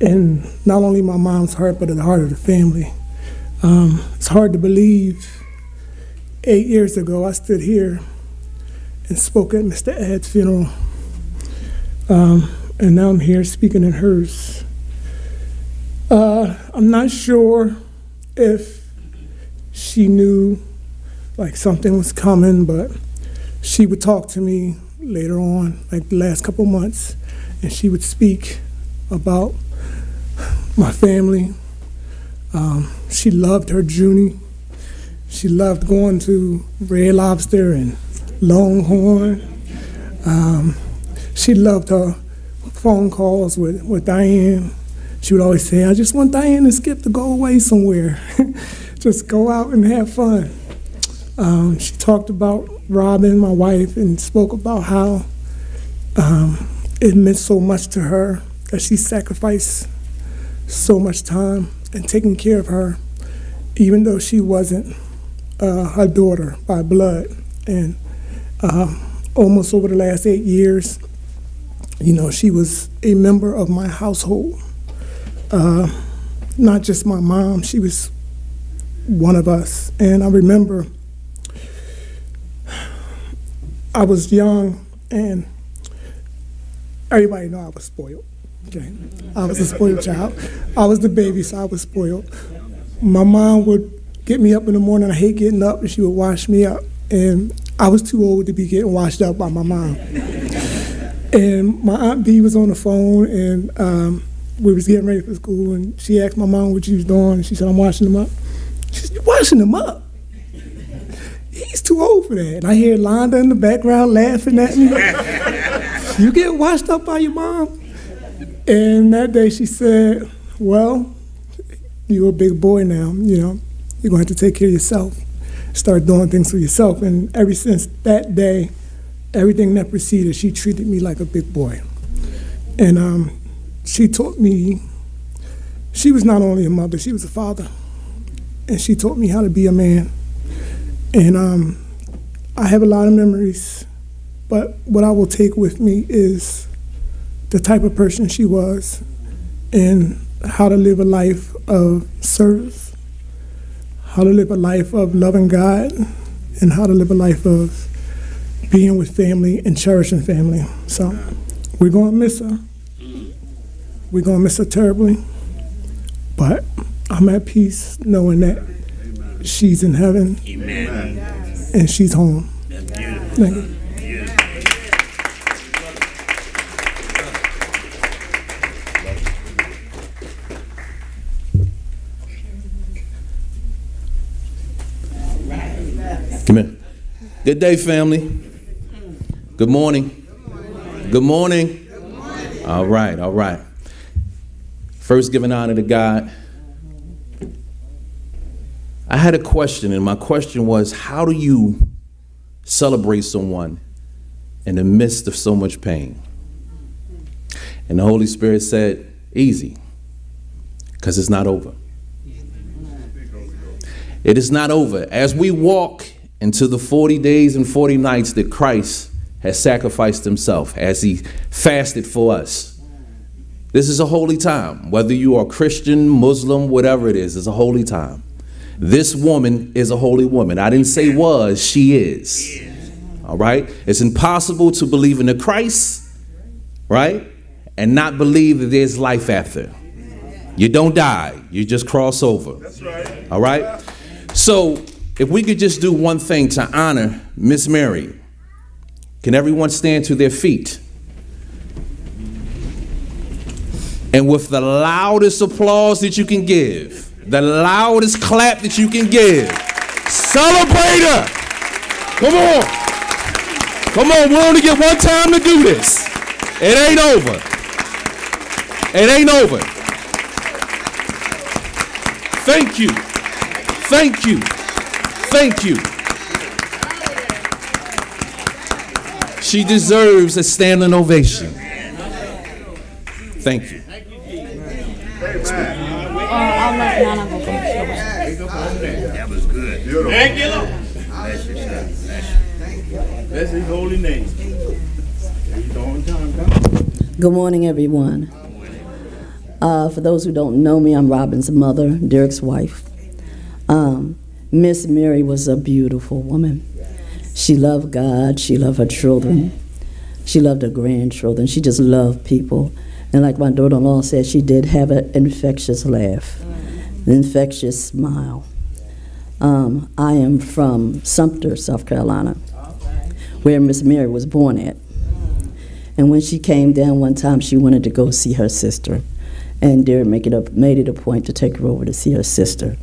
in not only my mom's heart, but in the heart of the family. Um, it's hard to believe. Eight years ago, I stood here and spoke at Mr. Ed's funeral. Um, and now I'm here speaking in hers. Uh, I'm not sure if she knew like something was coming, but she would talk to me later on, like the last couple months, and she would speak about my family. Um, she loved her Junie. She loved going to Red Lobster and Longhorn. Um, she loved her phone calls with, with Diane. She would always say, I just want Diane and Skip to go away somewhere. just go out and have fun. Um, she talked about Robin, my wife, and spoke about how um, it meant so much to her that she sacrificed so much time and taking care of her, even though she wasn't uh, her daughter by blood. And uh, almost over the last eight years, you know, she was a member of my household. Uh, not just my mom, she was one of us. And I remember I was young and everybody know I was spoiled. Okay. I was a spoiled child. I was the baby, so I was spoiled. My mom would get me up in the morning. I hate getting up, and she would wash me up. And I was too old to be getting washed up by my mom. and my aunt B was on the phone, and um, we was getting ready for school, and she asked my mom what she was doing. And she said, "I'm washing them up." She said, "You washing them up?" He's too old for that. And I hear Londa in the background laughing at me. you get washed up by your mom? And that day she said, Well, you're a big boy now, you know, you're gonna have to take care of yourself. Start doing things for yourself. And ever since that day, everything that preceded, she treated me like a big boy. And um, she taught me, she was not only a mother, she was a father. And she taught me how to be a man. And um, I have a lot of memories, but what I will take with me is the type of person she was and how to live a life of service, how to live a life of loving God, and how to live a life of being with family and cherishing family. So we're going to miss her. We're going to miss her terribly. But I'm at peace knowing that she's in heaven Amen. and she's home. Thank you. Come in. Good day, family. Good morning. Good morning. All right, all right. First, giving honor to God. I had a question, and my question was how do you celebrate someone in the midst of so much pain? And the Holy Spirit said, easy, because it's not over. It is not over. As we walk into the 40 days and 40 nights that Christ has sacrificed himself, as he fasted for us, this is a holy time. Whether you are Christian, Muslim, whatever it is, it's a holy time. This woman is a holy woman. I didn't say was, she is. All right? It's impossible to believe in the Christ, right? And not believe that there's life after. You don't die, you just cross over. That's right. All right? So, if we could just do one thing to honor Miss Mary, can everyone stand to their feet? And with the loudest applause that you can give, the loudest clap that you can give, celebrate her. Come on. Come on, we only get one time to do this. It ain't over. It ain't over. Thank you. Thank you. Thank you. She deserves a standing ovation. Thank you. That was good. Thank you, his name. Good morning, everyone. Uh, for those who don't know me, I'm Robin's mother, Derek's wife. Um, Miss Mary was a beautiful woman. She loved God, she loved her children, she loved her grandchildren, she just loved people. And like my daughter in law said, she did have an infectious laugh, an infectious smile. Um, I am from Sumter, South Carolina, where Miss Mary was born at. And when she came down one time, she wanted to go see her sister. And Derek make it a, made it a point to take her over to see her sister.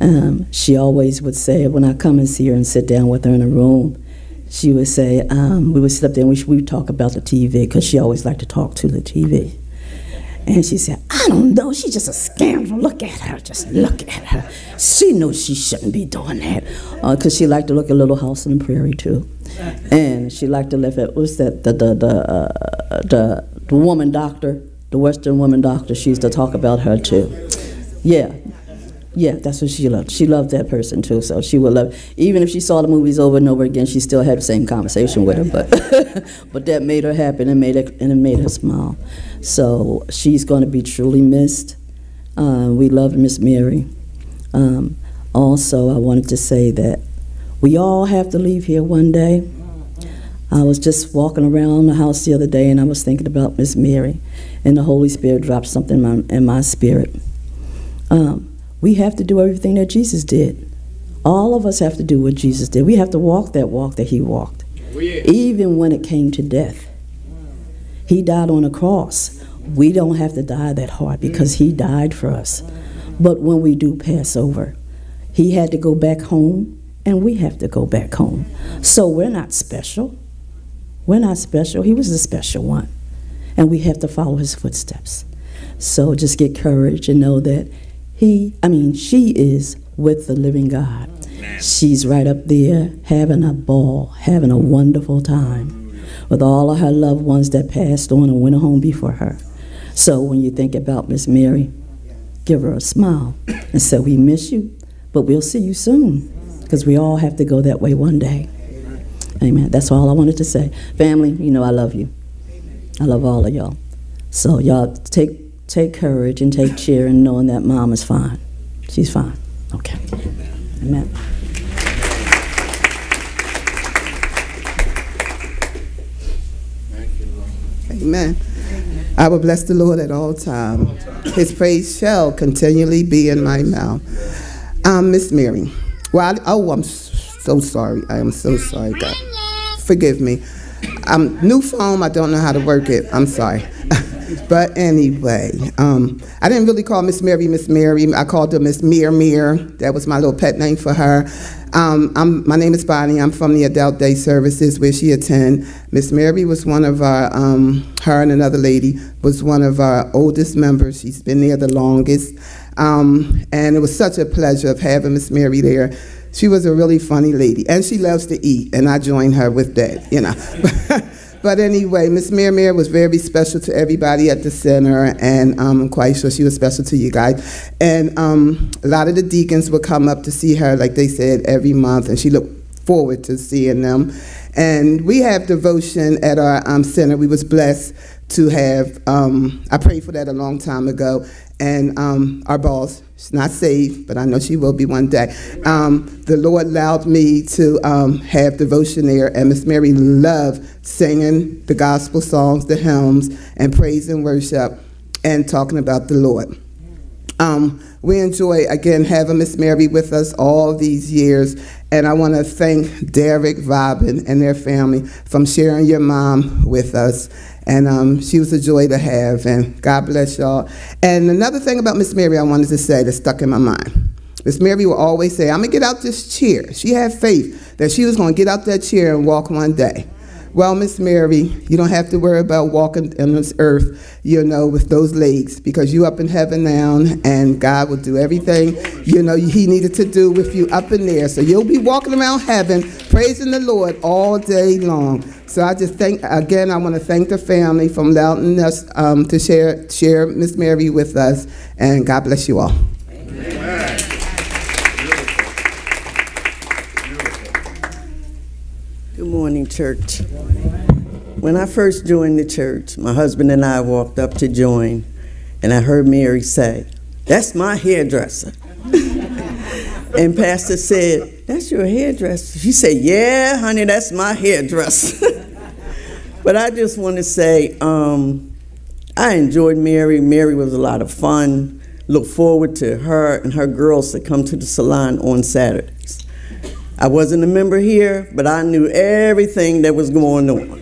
Um, she always would say, when I come and see her and sit down with her in a room, she would say, um, we would sit up there and we, we would talk about the TV because she always liked to talk to the TV. And she said, I don't know, she's just a scoundrel. Look at her, just look at her. She knows she shouldn't be doing that. Because uh, she liked to look at Little House on the Prairie, too. And she liked to live at, what's that, the, the, the, uh, the, the woman doctor, the Western woman doctor, she used to talk about her, too. Yeah, yeah, that's what she loved. She loved that person too, so she would love. Even if she saw the movies over and over again, she still had the same conversation with him. But but that made her happy and made her and it made her smile. So she's going to be truly missed. Uh, we love Miss Mary. Um, also, I wanted to say that we all have to leave here one day. I was just walking around the house the other day and I was thinking about Miss Mary, and the Holy Spirit dropped something in my, in my spirit. Um, we have to do everything that Jesus did. All of us have to do what Jesus did. We have to walk that walk that he walked, oh, even when it came to death. He died on a cross. We don't have to die that hard because he died for us. But when we do pass over, he had to go back home, and we have to go back home. So we're not special. We're not special. He was the special one. And we have to follow his footsteps. So just get courage and know that he, I mean, she is with the living God. She's right up there having a ball, having a wonderful time with all of her loved ones that passed on and went home before her. So when you think about Miss Mary, give her a smile and say, We miss you, but we'll see you soon because we all have to go that way one day. Amen. That's all I wanted to say. Family, you know I love you. I love all of y'all. So y'all take take courage and take cheer in knowing that mom is fine. She's fine. Okay. Amen. Amen. I will bless the Lord at all times. His praise shall continually be in my mouth. Um, Miss Mary. Well, I, oh, I'm so sorry. I am so sorry, God. Forgive me. Um, new phone, I don't know how to work it. I'm sorry. But anyway, um, I didn't really call Miss Mary Miss Mary. I called her Miss Mir Mir. That was my little pet name for her. Um, my name is Bonnie. I'm from the Adult Day Services where she attend. Miss Mary was one of our, um, her and another lady was one of our oldest members. She's been there the longest. Um, and it was such a pleasure of having Miss Mary there. She was a really funny lady, and she loves to eat, and I join her with that, you know. But anyway, Miss Mary was very special to everybody at the center, and um, I'm quite sure she was special to you guys. And um, a lot of the deacons would come up to see her, like they said, every month, and she looked forward to seeing them. And we have devotion at our um, center. We was blessed to have. Um, I prayed for that a long time ago, and um, our boss, she's not saved, but I know she will be one day. Um, the Lord allowed me to um, have devotion there, and Miss Mary loved singing the gospel songs, the hymns, and praise and worship, and talking about the Lord. Um, we enjoy, again, having Miss Mary with us all these years, and I want to thank Derek, Robin, and their family from sharing your mom with us. And um, she was a joy to have, and God bless y'all. And another thing about Miss Mary I wanted to say that stuck in my mind. Miss Mary will always say, I'm to get out this chair. She had faith that she was to get out that chair and walk one day. Well, Miss Mary, you don't have to worry about walking on this earth, you know, with those legs because you up in heaven now and God will do everything, you know, he needed to do with you up in there. So you'll be walking around heaven praising the Lord all day long. So I just thank, again, I want to thank the family from us um, to share, share Miss Mary with us and God bless you all. Good morning, church. When I first joined the church, my husband and I walked up to join, and I heard Mary say, That's my hairdresser. and Pastor said, That's your hairdresser. She said, Yeah, honey, that's my hairdresser. but I just want to say, um, I enjoyed Mary. Mary was a lot of fun. Look forward to her and her girls to come to the salon on Saturdays. I wasn't a member here, but I knew everything that was going on.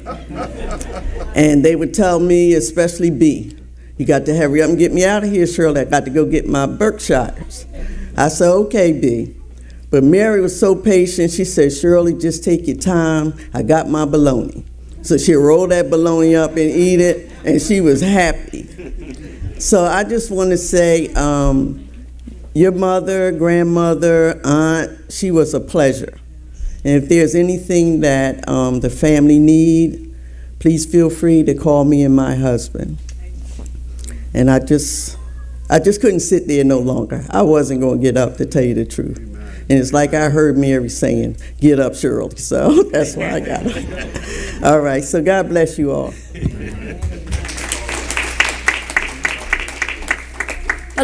And they would tell me, especially B, you got to hurry up and get me out of here, Shirley. I got to go get my Berkshires. I said, okay, B. But Mary was so patient. She said, Shirley, just take your time. I got my bologna. So she rolled that bologna up and eat it, and she was happy. So I just want to say, um, your mother, grandmother, aunt, she was a pleasure. And if there's anything that um, the family need, please feel free to call me and my husband. And I just, I just couldn't sit there no longer. I wasn't going to get up to tell you the truth. And it's like I heard Mary saying, "Get up, Shirley." So that's why I got it. all right. So God bless you all.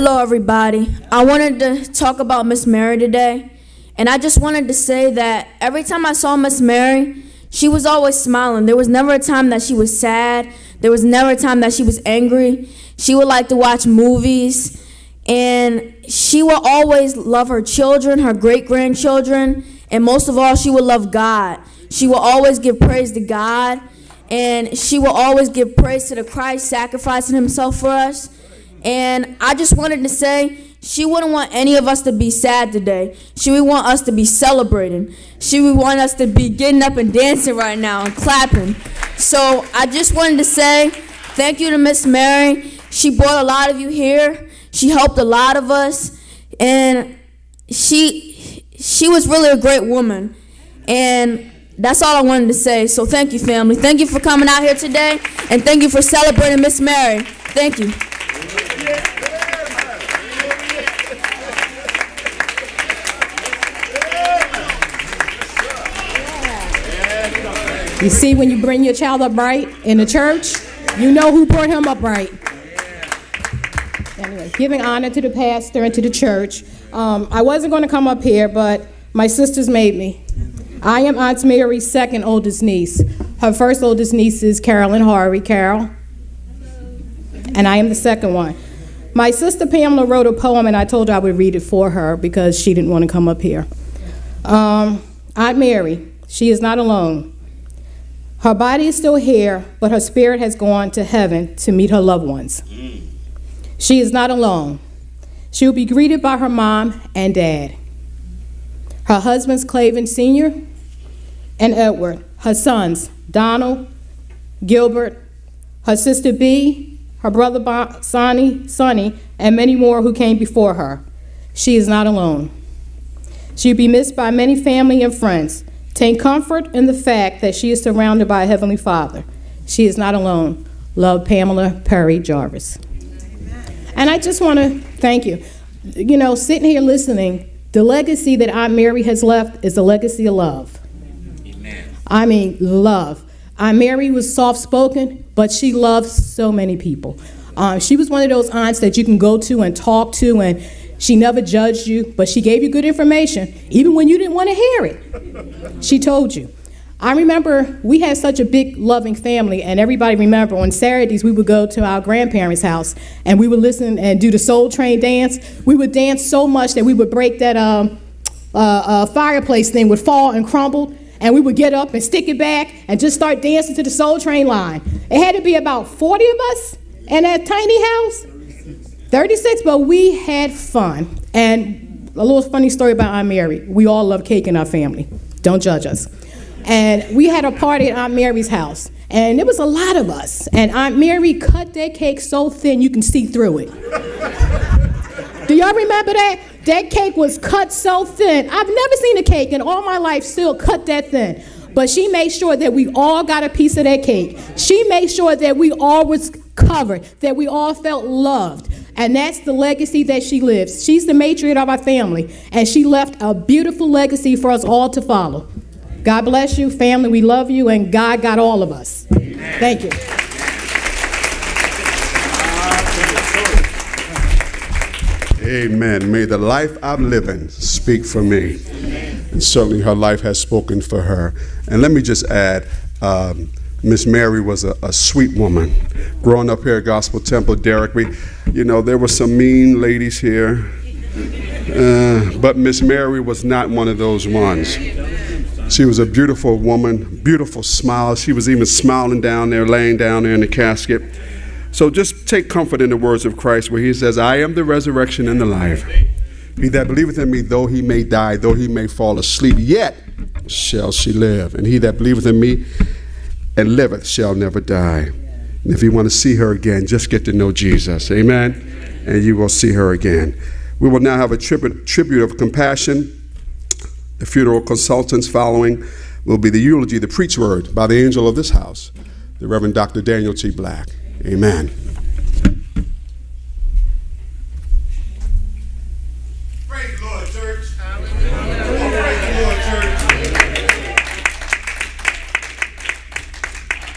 Hello, everybody. I wanted to talk about Miss Mary today. And I just wanted to say that every time I saw Miss Mary, she was always smiling. There was never a time that she was sad. There was never a time that she was angry. She would like to watch movies. And she will always love her children, her great grandchildren. And most of all, she will love God. She will always give praise to God. And she will always give praise to the Christ sacrificing himself for us. And I just wanted to say, she wouldn't want any of us to be sad today. She would want us to be celebrating. She would want us to be getting up and dancing right now and clapping. So I just wanted to say thank you to Miss Mary. She brought a lot of you here. She helped a lot of us. And she she was really a great woman. And that's all I wanted to say. So thank you, family. Thank you for coming out here today. And thank you for celebrating Miss Mary. Thank you. You see, when you bring your child up right in the church, you know who brought him up right. Anyway, giving honor to the pastor and to the church. Um, I wasn't going to come up here, but my sisters made me. I am Aunt Mary's second oldest niece. Her first oldest niece is Carolyn Harvey. Carol. And I am the second one. My sister Pamela wrote a poem, and I told her I would read it for her because she didn't want to come up here. Um, Aunt Mary, she is not alone. Her body is still here, but her spirit has gone to heaven to meet her loved ones. She is not alone. She will be greeted by her mom and dad. Her husbands, Clavin Sr. and Edward. Her sons, Donald, Gilbert. Her sister B, her brother Bon- Sonny, Sonny, and many more who came before her. She is not alone. She will be missed by many family and friends. Take comfort in the fact that she is surrounded by a Heavenly Father. she is not alone. Love Pamela Perry Jarvis. And I just want to thank you. You know, sitting here listening, the legacy that Aunt Mary has left is a legacy of love. I mean, love. Aunt Mary was soft spoken, but she loved so many people. Uh, she was one of those aunts that you can go to and talk to, and she never judged you, but she gave you good information, even when you didn't want to hear it. She told you. I remember we had such a big, loving family, and everybody remember on Saturdays we would go to our grandparents' house and we would listen and do the Soul Train dance. We would dance so much that we would break that um, uh, uh, fireplace thing, would fall and crumble, and we would get up and stick it back and just start dancing to the Soul Train line. It had to be about 40 of us in that tiny house, 36, but we had fun. And a little funny story about Aunt Mary. We all love cake in our family. Don't judge us. And we had a party at Aunt Mary's house. And there was a lot of us. And Aunt Mary cut that cake so thin you can see through it. Do y'all remember that? That cake was cut so thin. I've never seen a cake in all my life still cut that thin. But she made sure that we all got a piece of that cake. She made sure that we all was covered, that we all felt loved. And that's the legacy that she lives. She's the matriarch of our family, and she left a beautiful legacy for us all to follow. God bless you, family. We love you, and God got all of us. Thank you. Amen. May the life I'm living speak for me. And certainly her life has spoken for her. And let me just add, um, Miss Mary was a, a, sweet woman. Growing up here at Gospel Temple, Derek, we, you know, there were some mean ladies here. Uh, but Miss Mary was not one of those ones. She was a beautiful woman, beautiful smile. She was even smiling down there, laying down there in the casket. So just take comfort in the words of Christ where he says, I am the resurrection and the life. He that believeth in me, though he may die, though he may fall asleep, yet shall she live. And he that believeth in me and liveth shall never die. And if you want to see her again, just get to know Jesus. Amen. And you will see her again. We will now have a tribute, tribute of compassion. The funeral consultants following will be the eulogy, the preach word by the angel of this house, the Reverend Dr. Daniel T. Black. Amen. Praise the Lord, church. Praise the Lord, church.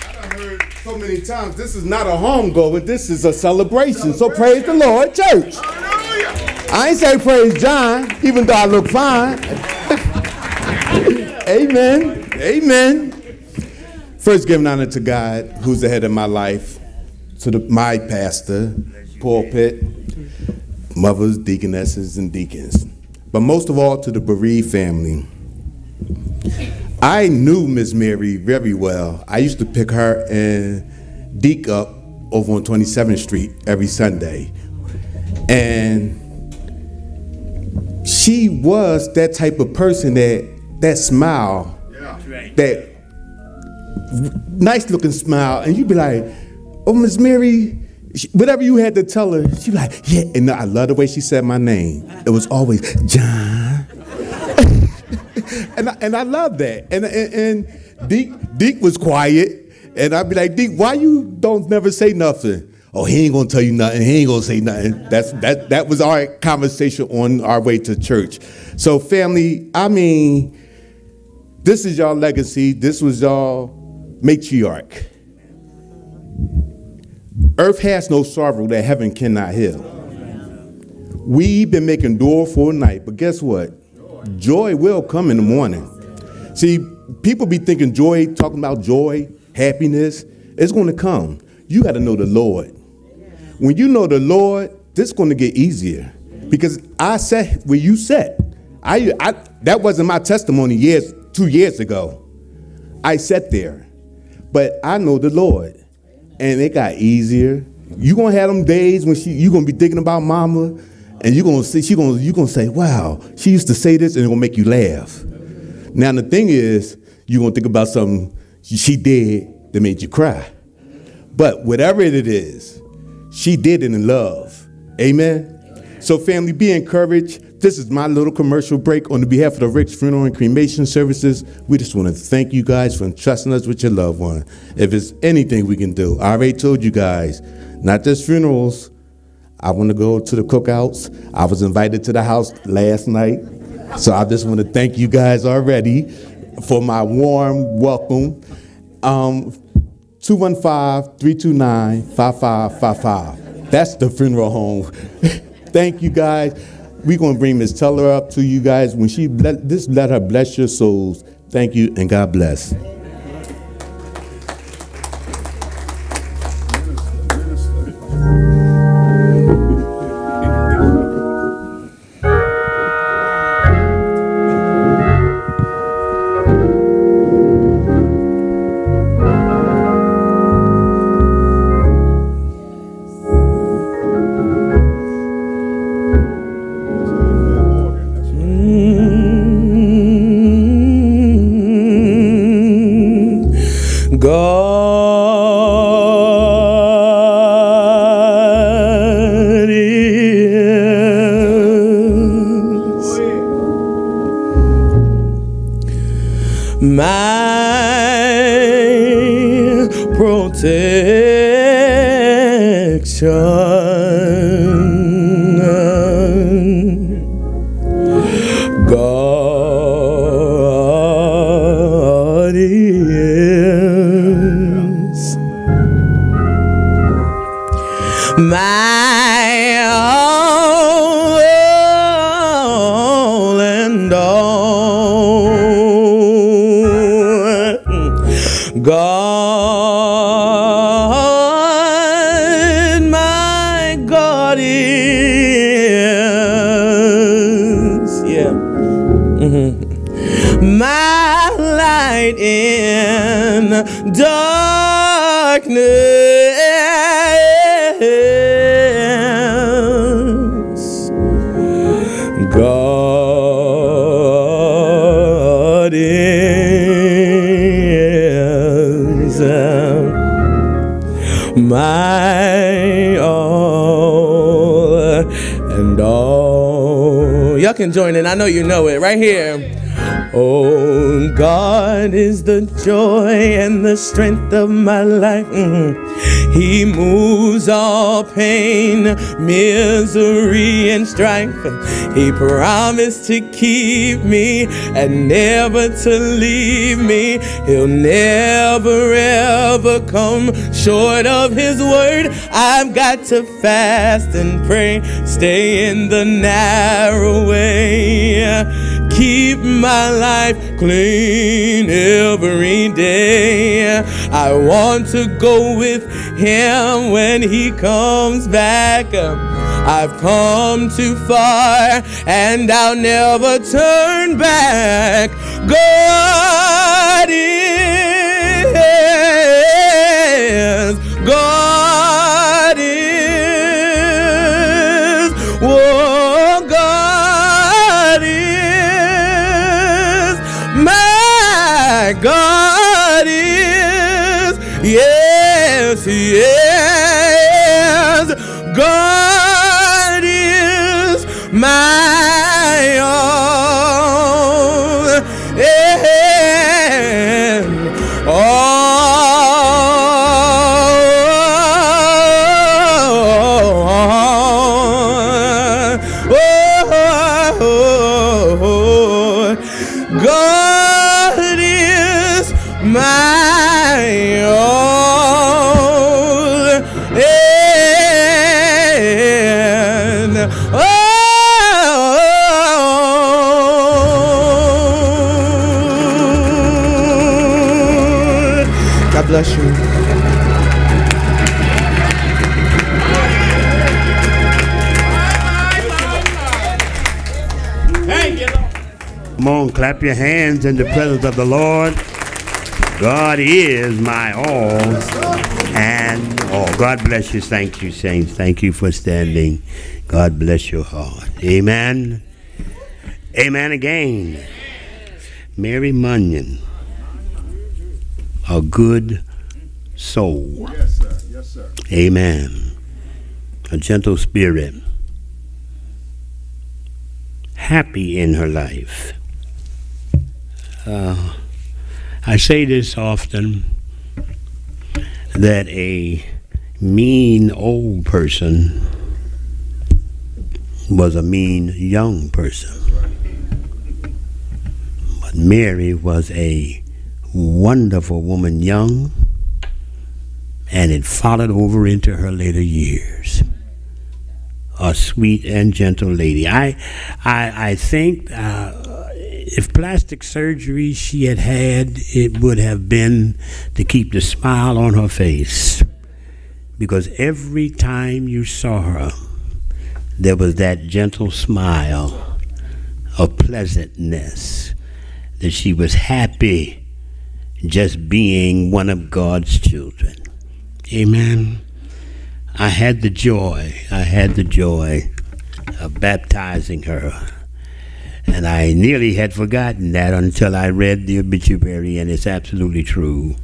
I done heard so many times this is not a home goer, this is a celebration. So praise the Lord, church. Hallelujah. I ain't say praise John, even though I look fine. Amen. Amen. First, giving honor to God, who's the head of my life to the, my pastor, pulpit, mothers, deaconesses, and deacons. But most of all, to the bereaved family. I knew Miss Mary very well. I used to pick her and Deke up over on 27th Street every Sunday. And she was that type of person that that smile, that nice looking smile, and you'd be like, oh, Miss Mary, whatever you had to tell her, she'd be like, yeah. And I love the way she said my name. It was always John. and, I, and I love that. And, and, and Deke, Deke was quiet. And I'd be like, Deke, why you don't never say nothing? Oh, he ain't gonna tell you nothing. He ain't gonna say nothing. That's that. That was our conversation on our way to church. So, family, I mean, this is y'all legacy. This was y'all matriarch. Earth has no sorrow that heaven cannot heal. We've been making door for a night, but guess what? Joy will come in the morning. See, people be thinking joy, talking about joy, happiness. It's going to come. You got to know the Lord. When you know the Lord, this is going to get easier because I sat where you sat. I, I that wasn't my testimony years two years ago. I sat there, but I know the Lord, and it got easier. You gonna have them days when she, you gonna be thinking about Mama, and you gonna see she gonna you gonna say, "Wow, she used to say this," and it gonna make you laugh. Now the thing is, you gonna think about something she did that made you cry. But whatever it is, she did it in love. Amen. So, family, be encouraged. This is my little commercial break on behalf of the Ricks Funeral and Cremation Services. We just want to thank you guys for entrusting us with your loved one. If there's anything we can do, I already told you guys, not just funerals. I want to go to the cookouts. I was invited to the house last night. So I just want to thank you guys already for my warm welcome. Um, 215-329-5555. That's the funeral home. Thank you guys. We're gonna bring Miss Teller up to you guys. When she let this let her bless your souls. Thank you and God bless. My all and all. Y'all can join in. I know you know it right here. Oh, God is the joy and the strength of my life. Mhm. He moves all pain, misery, and strife. He promised to keep me and never to leave me. He'll never ever come short of his word. I've got to fast and pray, stay in the narrow way. Keep my life clean every day. I want to go with him when he comes back. I've come too far and I'll never turn back. God is, your hands in the presence of the Lord. God is my all and all. God bless you. Thank you, saints. Thank you for standing. God bless your heart. Amen. Amen again. Mary Munyan, a good soul. Yes, sir. Yes, sir. Amen. A gentle spirit. happy in her life. Uh, I say this often that a mean old person was a mean young person. But Mary was a wonderful woman young, and it followed over into her later years. A sweet and gentle lady. I, I, I think uh, if plastic surgery she had had, it would have been to keep the smile on her face. Because every time you saw her, there was that gentle smile of pleasantness, that she was happy just being one of God's children. Amen. I had the joy, I had the joy of baptizing her. And I nearly had forgotten that until I read the obituary, and it's absolutely true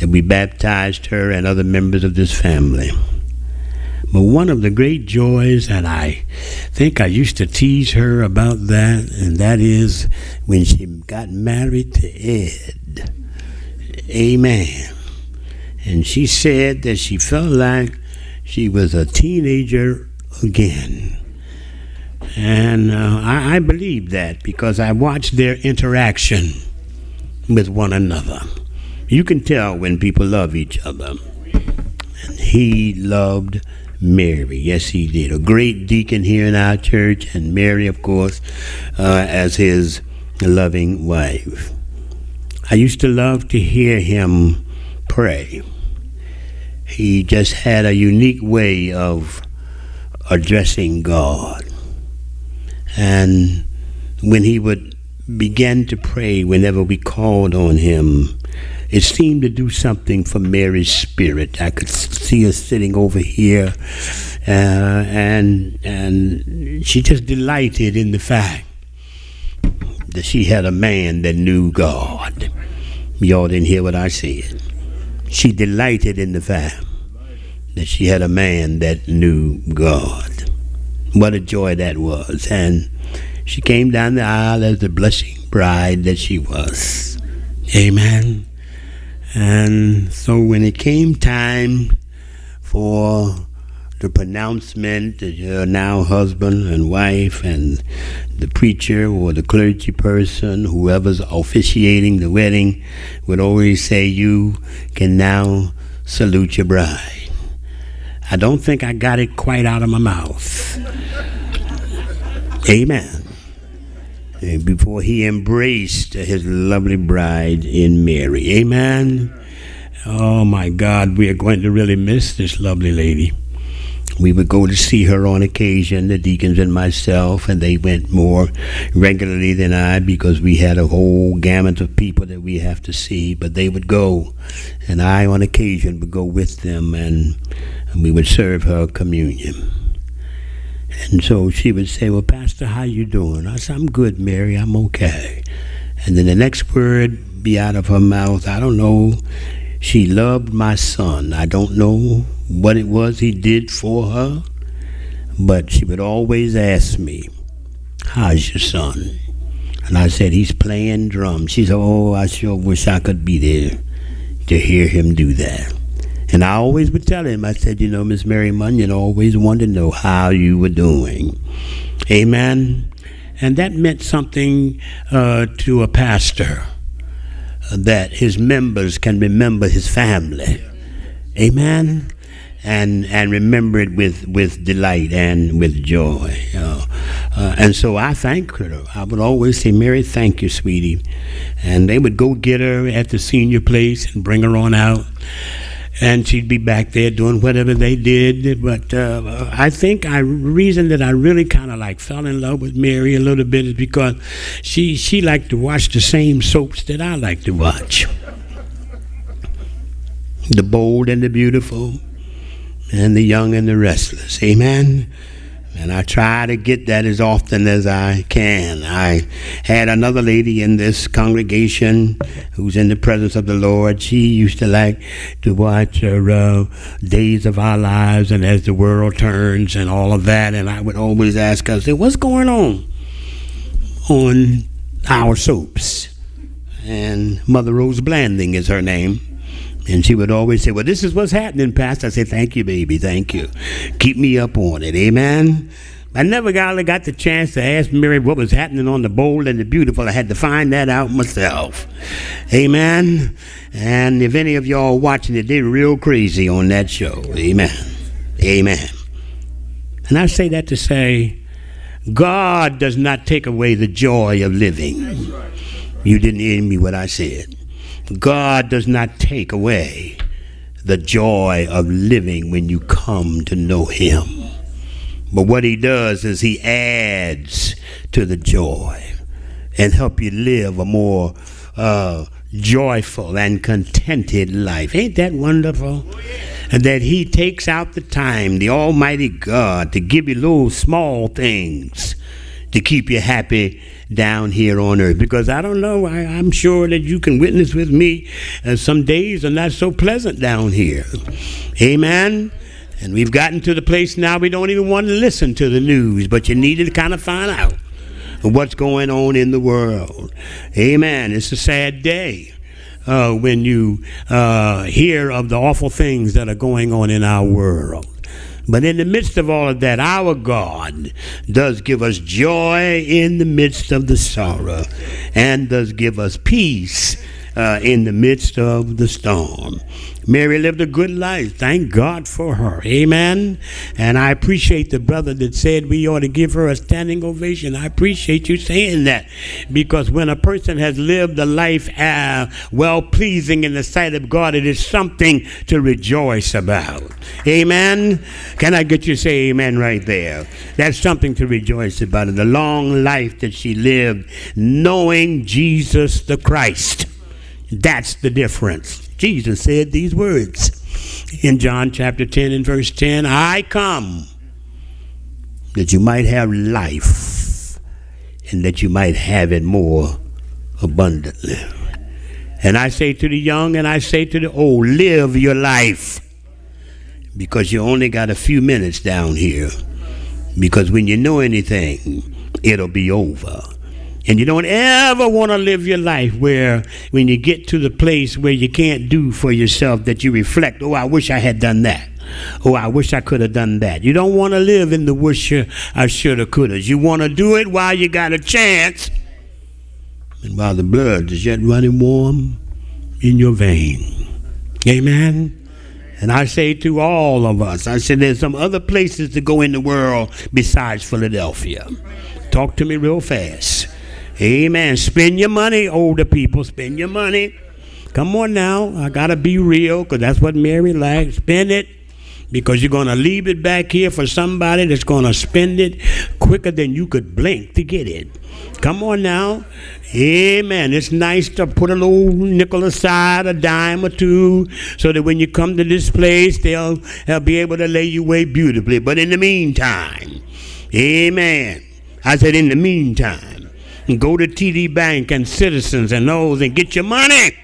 that we baptized her and other members of this family. But one of the great joys, and I think I used to tease her about that, and that is when she got married to Ed. Amen. And she said that she felt like she was a teenager again. And uh, I, I believe that because I watched their interaction with one another. You can tell when people love each other. And he loved Mary. Yes, he did. A great deacon here in our church, and Mary, of course, uh, as his loving wife. I used to love to hear him pray. He just had a unique way of addressing God. And when he would begin to pray, whenever we called on him, it seemed to do something for Mary's spirit. I could see her sitting over here, uh, and and she just delighted in the fact that she had a man that knew God. Y'all didn't hear what I said. She delighted in the fact that she had a man that knew God. What a joy that was. And she came down the aisle as the blushing bride that she was. Amen. And so when it came time for the pronouncement that you're now husband and wife and the preacher or the clergy person, whoever's officiating the wedding, would always say, You can now salute your bride. I don't think I got it quite out of my mouth. Amen. And before he embraced his lovely bride in Mary. Amen. Oh my God, we are going to really miss this lovely lady. We would go to see her on occasion, the deacons and myself, and they went more regularly than I because we had a whole gamut of people that we have to see. But they would go, and I on occasion would go with them, and, and we would serve her communion. And so she would say, Well, Pastor, how you doing? I said, I'm good, Mary, I'm okay. And then the next word be out of her mouth, I don't know. She loved my son. I don't know what it was he did for her, but she would always ask me, How's your son? And I said, He's playing drums. She said, Oh, I sure wish I could be there to hear him do that. And I always would tell him, I said, you know, Miss Mary Munyan always wanted to know how you were doing. Amen. And that meant something uh, to a pastor that his members can remember his family. Amen. And, and remember it with, with delight and with joy. Uh, uh, and so I thank her. I would always say, Mary, thank you, sweetie. And they would go get her at the senior place and bring her on out and she'd be back there doing whatever they did. But uh, I think I reason that I really kind of like fell in love with Mary a little bit is because she she liked to watch the same soaps that I like to watch. The bold and the beautiful, and the young and the restless. Amen. And I try to get that as often as I can. I had another lady in this congregation who's in the presence of the Lord. She used to like to watch her uh, Days of Our Lives and As the World Turns and all of that. And I would always ask her, say, What's going on? on our soaps. And Mother Rose Blanding is her name. And she would always say, Well, this is what's happening, Pastor. I say, Thank you, baby. Thank you. Keep me up on it. Amen. I never got, got the chance to ask Mary what was happening on the bold and the beautiful. I had to find that out myself. Amen. And if any of y'all watching it, they're real crazy on that show. Amen. Amen. And I say that to say, God does not take away the joy of living. You didn't hear me what I said. God does not take away the joy of living when you come to know Him. But what He does is He adds to the joy and help you live a more uh, joyful and contented life. Ain't that wonderful? And that He takes out the time, the Almighty God, to give you little small things to keep you happy down here on earth. Because I don't know, I, am sure that you can witness with me, uh, some days are not so pleasant down here. Amen. And we've gotten to the place now we don't even want to listen to the news, but you need to kind of find out what's going on in the world. Amen. It's a sad day. Uh, when you uh, hear of the awful things that are going on in our world. But in the midst of all of that, our God does give us joy in the midst of the sorrow and does give us peace uh, in the midst of the storm. Mary lived a good life. Thank God for her. Amen. And I appreciate the brother that said we ought to give her a standing ovation. I appreciate you saying that because when a person has lived a life uh, well pleasing in the sight of God, it is something to rejoice about. Amen. Can I get you to say amen right there? That's something to rejoice about. The long life that she lived knowing Jesus the Christ. That's the difference. Jesus said these words in John chapter 10 and verse 10 I come that you might have life and that you might have it more abundantly. And I say to the young and I say to the old, live your life because you only got a few minutes down here. Because when you know anything, it'll be over. And you don't ever want to live your life where, when you get to the place where you can't do for yourself, that you reflect, oh, I wish I had done that. Oh, I wish I could have done that. You don't want to live in the wish I shoulda, coulda. You want to do it while you got a chance and while the blood is yet running warm in your vein. Amen. And I say to all of us, I said there's some other places to go in the world besides Philadelphia. Talk to me real fast. Amen. Spend your money, older people. Spend your money. Come on now. I got to be real because that's what Mary likes. Spend it because you're going to leave it back here for somebody that's going to spend it quicker than you could blink to get it. Come on now. Amen. It's nice to put a little nickel aside, a dime or two, so that when you come to this place, they'll, they'll be able to lay you away beautifully. But in the meantime, amen. I said, in the meantime, and go to TD Bank and Citizens and those and get your money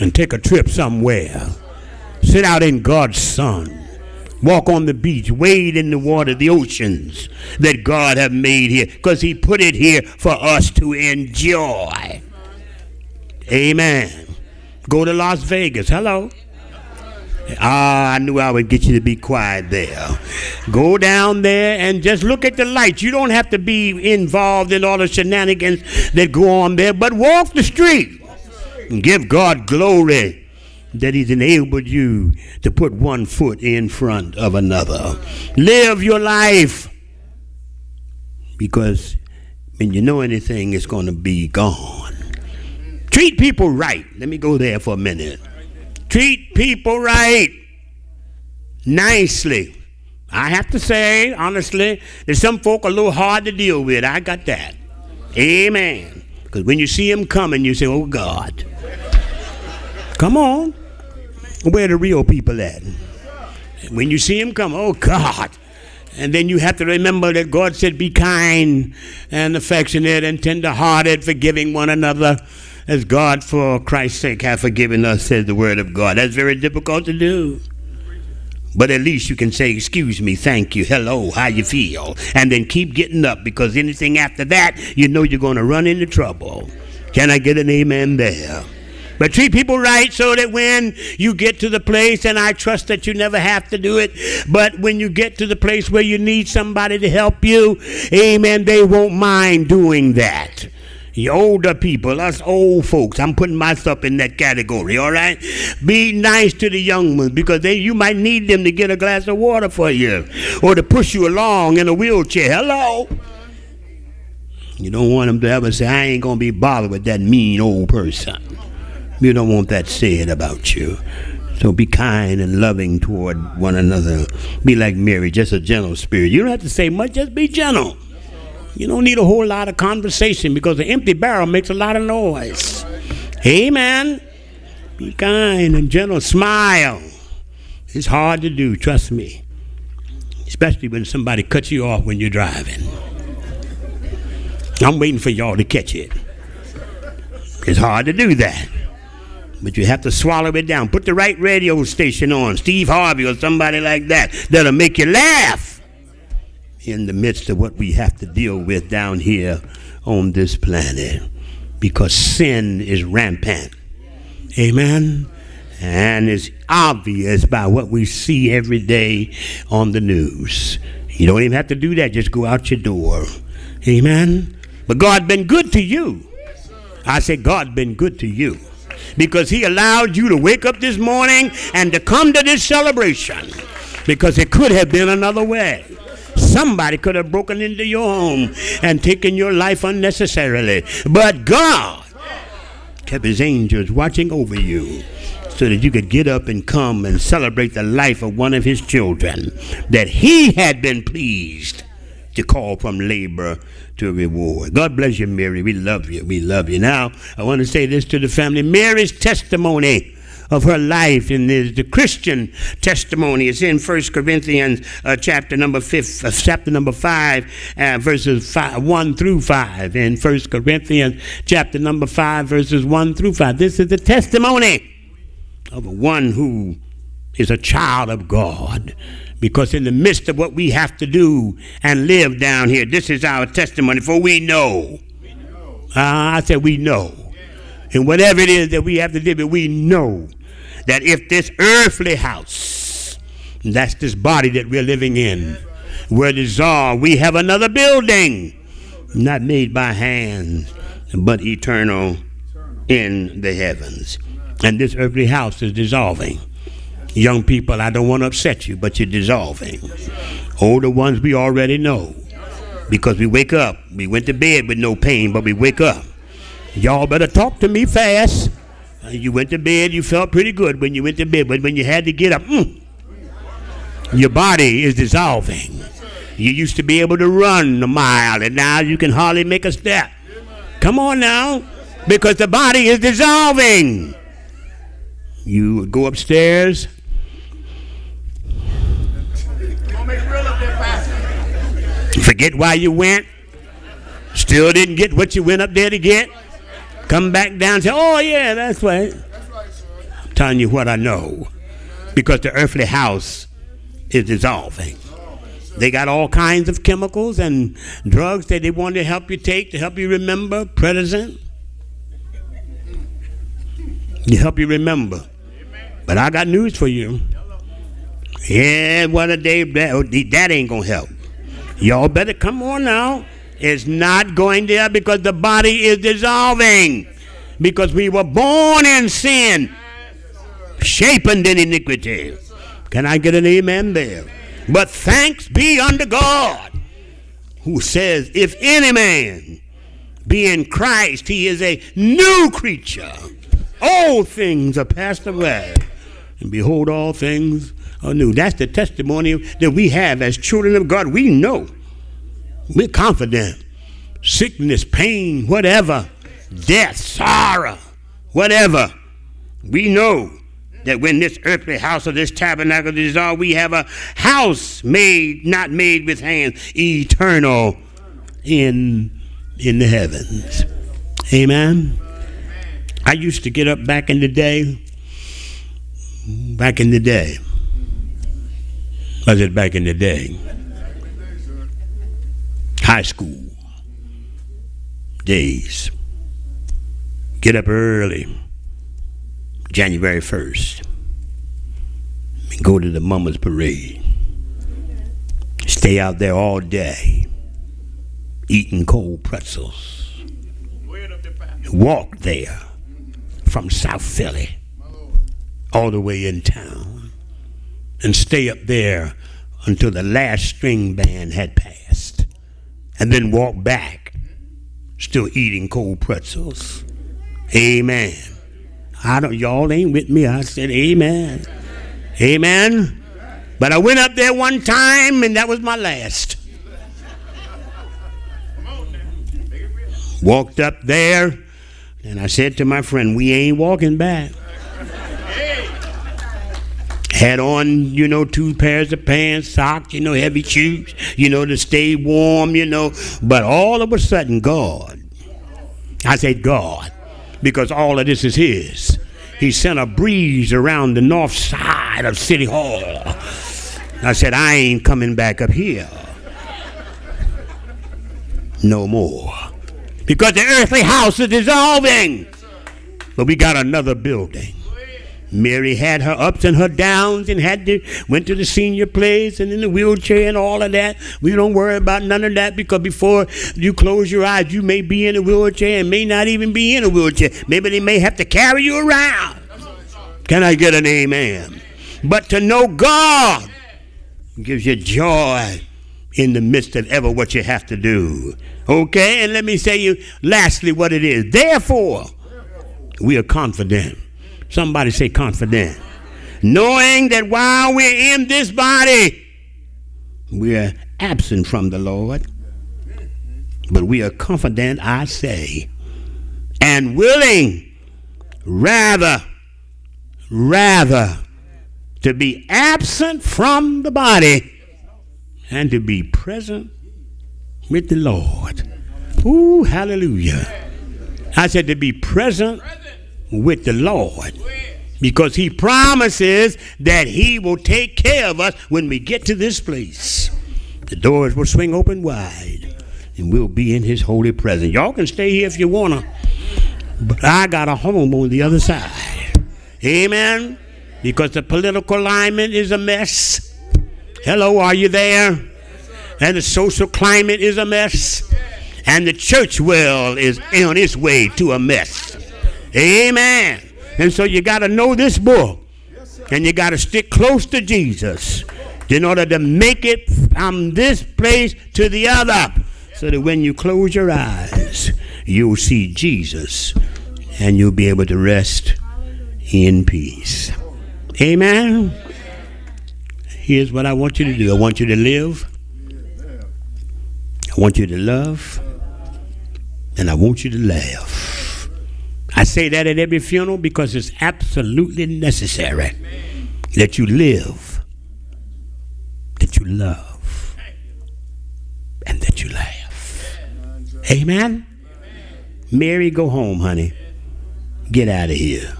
and take a trip somewhere. Sit out in God's sun. Walk on the beach, wade in the water, the oceans that God have made here, because He put it here for us to enjoy. Amen. Go to Las Vegas. Hello. Ah, I knew I would get you to be quiet there. Go down there and just look at the lights. You don't have to be involved in all the shenanigans that go on there, but walk the street and give God glory that He's enabled you to put one foot in front of another. Live your life because when you know anything, it's going to be gone. Treat people right. Let me go there for a minute. Treat people right, nicely. I have to say, honestly, that some folk are a little hard to deal with. I got that. Amen. Because when you see them coming, you say, oh, God. Come on. Where are the real people at? When you see them come, oh, God. And then you have to remember that God said, be kind and affectionate and tender-hearted, forgiving one another as God, for Christ's sake, have forgiven us, says the word of God. That's very difficult to do. But at least you can say, excuse me, thank you, hello, how you feel? And then keep getting up because anything after that, you know you're going to run into trouble. Can I get an amen there? But treat people right so that when you get to the place, and I trust that you never have to do it, but when you get to the place where you need somebody to help you, amen, they won't mind doing that. The older people, us old folks, I'm putting myself in that category, all right? Be nice to the young ones because they, you might need them to get a glass of water for you or to push you along in a wheelchair. Hello? You don't want them to ever say, I ain't going to be bothered with that mean old person. You don't want that said about you. So be kind and loving toward one another. Be like Mary, just a gentle spirit. You don't have to say much, just be gentle. You don't need a whole lot of conversation because an empty barrel makes a lot of noise. Amen. Be kind and gentle. Smile. It's hard to do, trust me. Especially when somebody cuts you off when you're driving. I'm waiting for y'all to catch it. It's hard to do that. But you have to swallow it down. Put the right radio station on, Steve Harvey or somebody like that, that'll make you laugh in the midst of what we have to deal with down here on this planet because sin is rampant. Amen. And it's obvious by what we see every day on the news. You don't even have to do that, just go out your door. Amen. But God been good to you. I said God been good to you because he allowed you to wake up this morning and to come to this celebration because it could have been another way. Somebody could have broken into your home and taken your life unnecessarily. But God kept his angels watching over you so that you could get up and come and celebrate the life of one of his children that he had been pleased to call from labor to reward. God bless you, Mary. We love you. We love you. Now, I want to say this to the family Mary's testimony of her life in the, the Christian testimony. It's in First Corinthians uh, chapter number uh, chapter number five, uh, verses five, one through five. In First Corinthians chapter number five, verses one through five. This is the testimony of one who is a child of God. Because in the midst of what we have to do and live down here, this is our testimony. For we know. Uh, I said we know. And whatever it is that we have to live with, we know that if this earthly house, that's this body that we're living in, were dissolved, we have another building, not made by hands, but eternal in the heavens. And this earthly house is dissolving. Young people, I don't want to upset you, but you're dissolving. Older ones, we already know. Because we wake up. We went to bed with no pain, but we wake up. Y'all better talk to me fast. Uh, you went to bed, you felt pretty good when you went to bed, but when you had to get up, mm, your body is dissolving. You used to be able to run a mile, and now you can hardly make a step. Come on now, because the body is dissolving. You go upstairs. Forget why you went. Still didn't get what you went up there to get. Come back down and say, oh, yeah, that's right. I'm telling you what I know. Because the earthly house is dissolving. They got all kinds of chemicals and drugs that they want to help you take to help you remember, present. To help you remember. But I got news for you. Yeah, what a day that, that ain't gonna help. Y'all better come on now is not going there because the body is dissolving. Because we were born in sin, shapen in iniquity. Can I get an amen there? But thanks be unto God who says, If any man be in Christ, he is a new creature. All things are passed away. And behold, all things are new. That's the testimony that we have as children of God. We know we're confident. Sickness, pain, whatever, death, sorrow, whatever. We know that when this earthly house of this tabernacle is all, we have a house made, not made with hands, eternal in, in the heavens. Amen. I used to get up back in the day, back in the day, Was it back in the day? High school days. Get up early, January 1st, and go to the Mummers Parade. Stay out there all day, eating cold pretzels. Walk there from South Philly all the way in town and stay up there until the last string band had passed and then walk back still eating cold pretzels. Amen. I don't y'all ain't with me. I said amen. Amen. But i went up there one time and that was my last. Walked up there and i said to my friend we ain't walking back had on, you know, two pairs of pants, socks, you know, heavy shoes, you know, to stay warm, you know. But all of a sudden, God, I said God, because all of this is His. He sent a breeze around the north side of City Hall. I said, I ain't coming back up here no more. Because the earthly house is dissolving. But we got another building. Mary had her ups and her downs and had to went to the senior place and in the wheelchair and all of that. We don't worry about none of that because before you close your eyes, you may be in a wheelchair and may not even be in a wheelchair. Maybe they may have to carry you around. Can I get an amen? But to know God gives you joy in the midst of ever what you have to do. Okay? And let me say you lastly what it is. Therefore, we are confident Somebody say confident. Knowing that while we're in this body, we're absent from the Lord. But we are confident, I say, and willing rather, rather to be absent from the body and to be present with the Lord. Ooh, hallelujah. I said to be present with the Lord because he promises that he will take care of us when we get to this place. The doors will swing open wide and we'll be in his holy presence. Y'all can stay here if you want to, but I got a home on the other side. Amen. Because the political climate is a mess. Hello, are you there? And the social climate is a mess. And the church world is on its way to a mess. Amen. And so you got to know this book. And you got to stick close to Jesus in order to make it from this place to the other. So that when you close your eyes, you'll see Jesus and you'll be able to rest in peace. Amen. Here's what I want you to do I want you to live, I want you to love, and I want you to laugh. I say that at every funeral because it's absolutely necessary that you live, that you love, and that you laugh. Amen? Mary, go home, honey. Get out of here.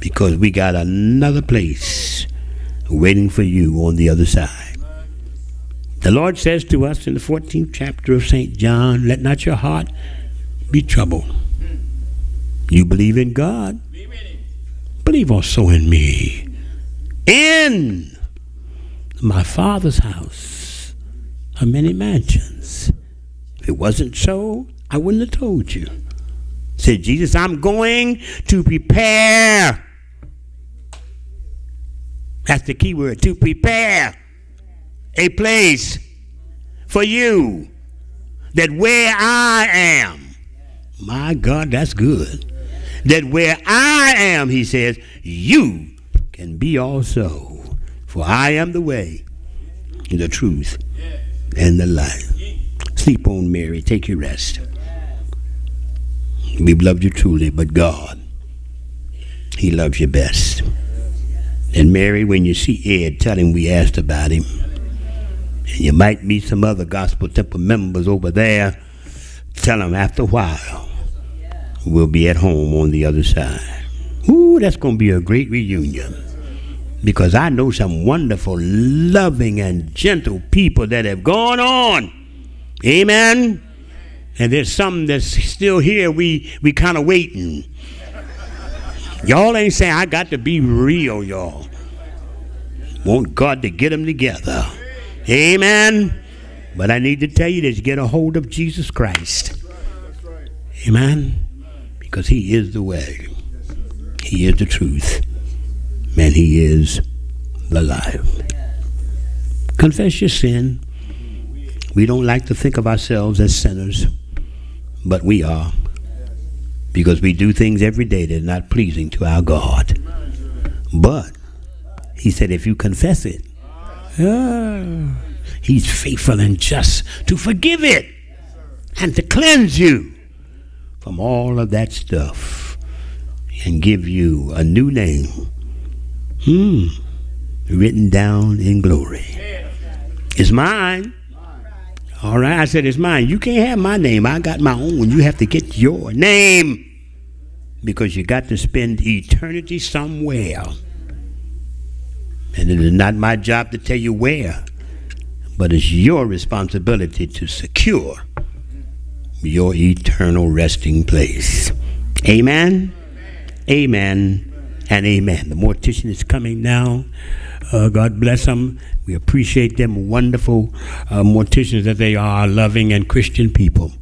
Because we got another place waiting for you on the other side. The Lord says to us in the 14th chapter of St. John, Let not your heart be troubled. You believe in God. Believe also in me. In my Father's house are many mansions. If it wasn't so, I wouldn't have told you. Said Jesus, I'm going to prepare. That's the key word to prepare a place for you. That where I am, my God, that's good that where I am, he says, you can be also. For I am the way, the truth, and the life. Sleep on, Mary. Take your rest. We've loved you truly, but God, He loves you best. And Mary, when you see Ed, tell him we asked about him. And you might meet some other Gospel Temple members over there. Tell him after a while will be at home on the other side. Ooh, that's going to be a great reunion. Because I know some wonderful, loving, and gentle people that have gone on. Amen. And there's some that's still here. We we kind of waiting. Y'all ain't saying I got to be real, y'all. Want God to get them together. Amen. But I need to tell you this get a hold of Jesus Christ. Amen. Because He is the way, He is the truth, and He is the life. Confess your sin. We don't like to think of ourselves as sinners, but we are. Because we do things every day that are not pleasing to our God. But he said, if you confess it, ah, he's faithful and just to forgive it and to cleanse you from all of that stuff and give you a new name hmm, written down in glory. It's mine. All right, I said it's mine. You can't have my name. I got my own. You have to get your name because you got to spend eternity somewhere. And it is not my job to tell you where, but it's your responsibility to secure your eternal resting place. Amen, amen, and amen. The mortician is coming now. Uh, God bless them. We appreciate them, wonderful uh, morticians that they are, loving and Christian people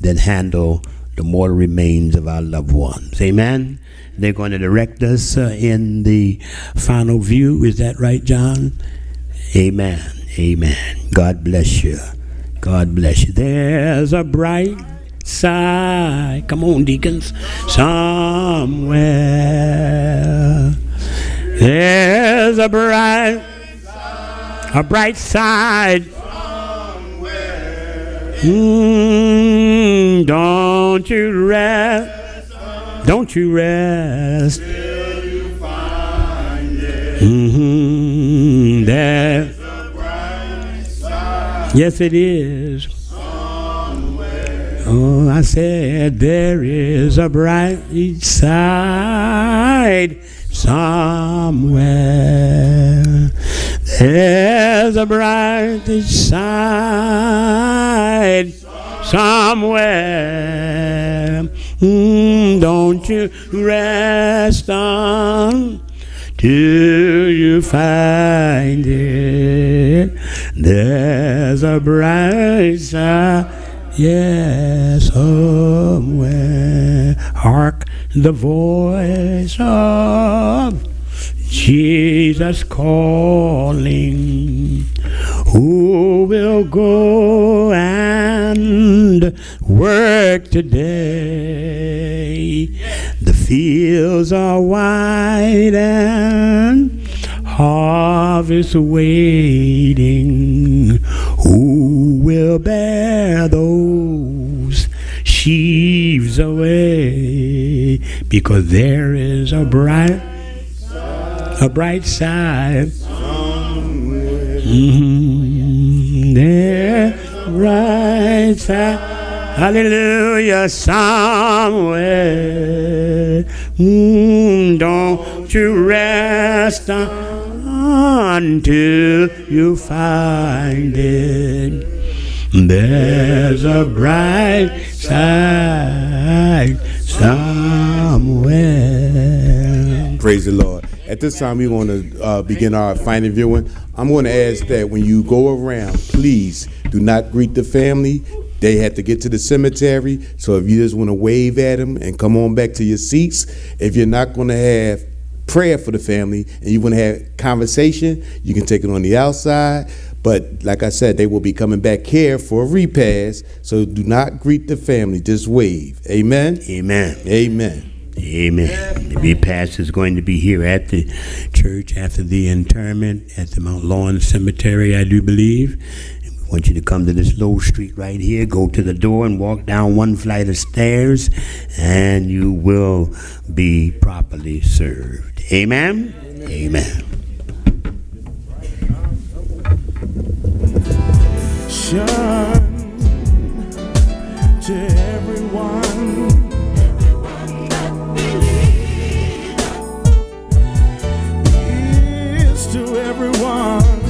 that handle the mortal remains of our loved ones. Amen. They're going to direct us uh, in the final view. Is that right, John? Amen. Amen. God bless you. God bless you. There's a bright side. Come on, deacons. Somewhere. There's a bright, a bright side. Mm, don't you rest. Don't you rest. Mm-hmm. There. Yes, it is. Oh, I said there is a bright side somewhere. There's a bright side somewhere. Mm, don't you rest on till you find it. There's a bright side, yes, somewhere. Hark the voice of Jesus calling. Who will go and work today? The fields are wide and harvest waiting. Who will bear those sheaves away? Because there is a bright, a bright side. Mm-hmm. There, right side. Hallelujah, somewhere. Mm, don't you rest until you find it. There's a bright side somewhere. Praise the Lord. At this time, we want to uh, begin our final viewing. I'm going to ask that when you go around, please do not greet the family. They have to get to the cemetery. So if you just want to wave at them and come on back to your seats, if you're not going to have prayer for the family and you want to have conversation, you can take it on the outside. But like I said, they will be coming back here for a repass. So do not greet the family, just wave. Amen. Amen. Amen. Amen. The repast is going to be here at the church after the interment at the Mount Lawn Cemetery, I do believe want you to come to this low street right here, go to the door, and walk down one flight of stairs, and you will be properly served. Amen. Amen. Shine to everyone. to everyone